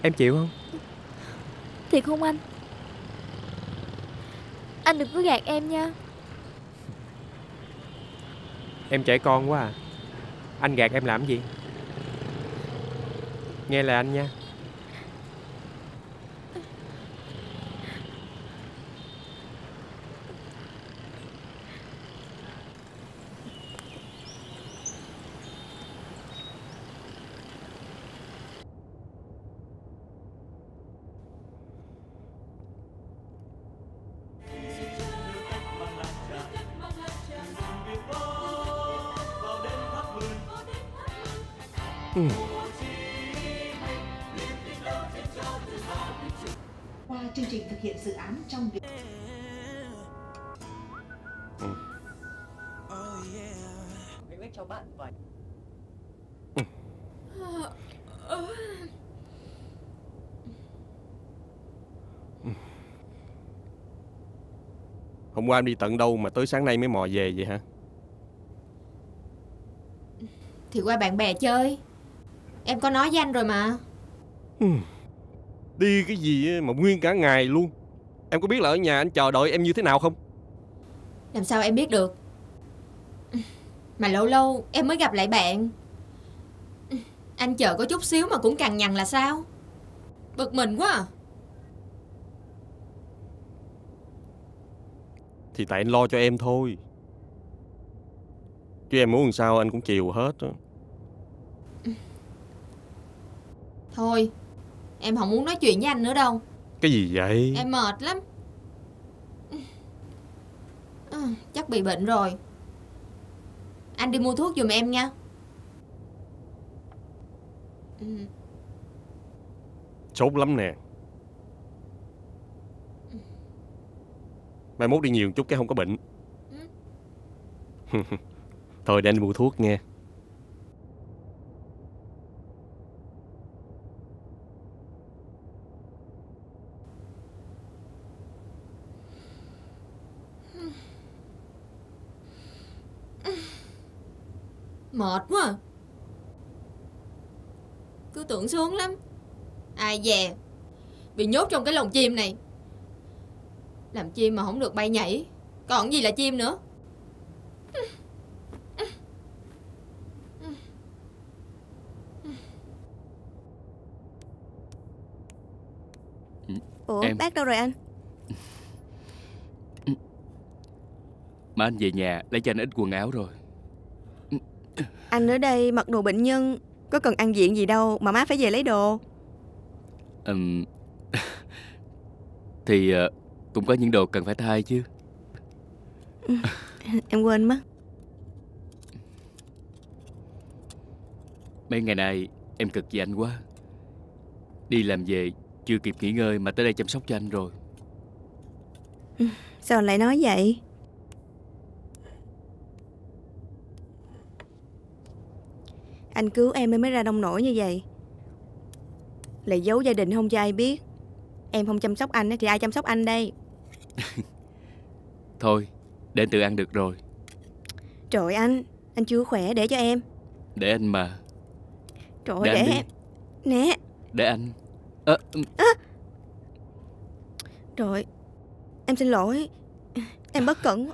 Em chịu không? Thiệt không anh. Anh đừng có gạt em nha. Em trẻ con quá à. Anh gạt em làm gì? Nghe lời anh nha Hôm qua em đi tận đâu mà tới sáng nay mới mò về vậy hả? Thì qua bạn bè chơi. Em có nói với anh rồi mà. Đi cái gì mà nguyên cả ngày luôn. Em có biết là ở nhà anh chờ đợi em như thế nào không? Làm sao em biết được? Mà lâu lâu em mới gặp lại bạn. Anh chờ có chút xíu mà cũng cằn nhằn là sao? Bực mình quá à Thì tại anh lo cho em thôi. Chứ em muốn làm sao anh cũng chiều hết Thôi Em không muốn nói chuyện với anh nữa đâu. Cái gì vậy? Em mệt lắm. Ừ, Chắc bị bệnh rồi. Anh đi mua thuốc giùm em nha. Sốt lắm nè Mai mốt đi nhiều chút cái không có bệnh (laughs) Thôi để anh đi mua thuốc nghe. Mệt quá à. Cứ tưởng sướng lắm Ai dè Bị nhốt trong cái lồng chim này làm chim mà không được bay nhảy. Còn gì là chim nữa? Ủa Em. bác đâu rồi anh? Mà anh về nhà lấy cho anh ít quần áo rồi. Anh ở đây mặc đồ bệnh nhân Có cần ăn diện gì đâu mà má phải về lấy đồ. Ừm, (laughs) Thì ờ, cũng có những đồ cần phải thay chứ. (laughs) Em quên mất. Mấy ngày nay em cực vì anh quá. Đi làm về chưa kịp nghỉ ngơi mà tới đây chăm sóc cho anh rồi. (laughs) Sao anh lại nói vậy? Anh cứu em mới ra nông nổi như vậy. Lại giấu gia đình không cho ai biết. Em không chăm sóc anh thì ai chăm sóc anh đây (laughs) Thôi để anh tự ăn được rồi. Trời anh Anh chưa khỏe để cho em. Để anh mà. Trời Để để em. Nè. Để anh. Ơ, ừm, Trời Em xin lỗi. Em bất cẩn ờ,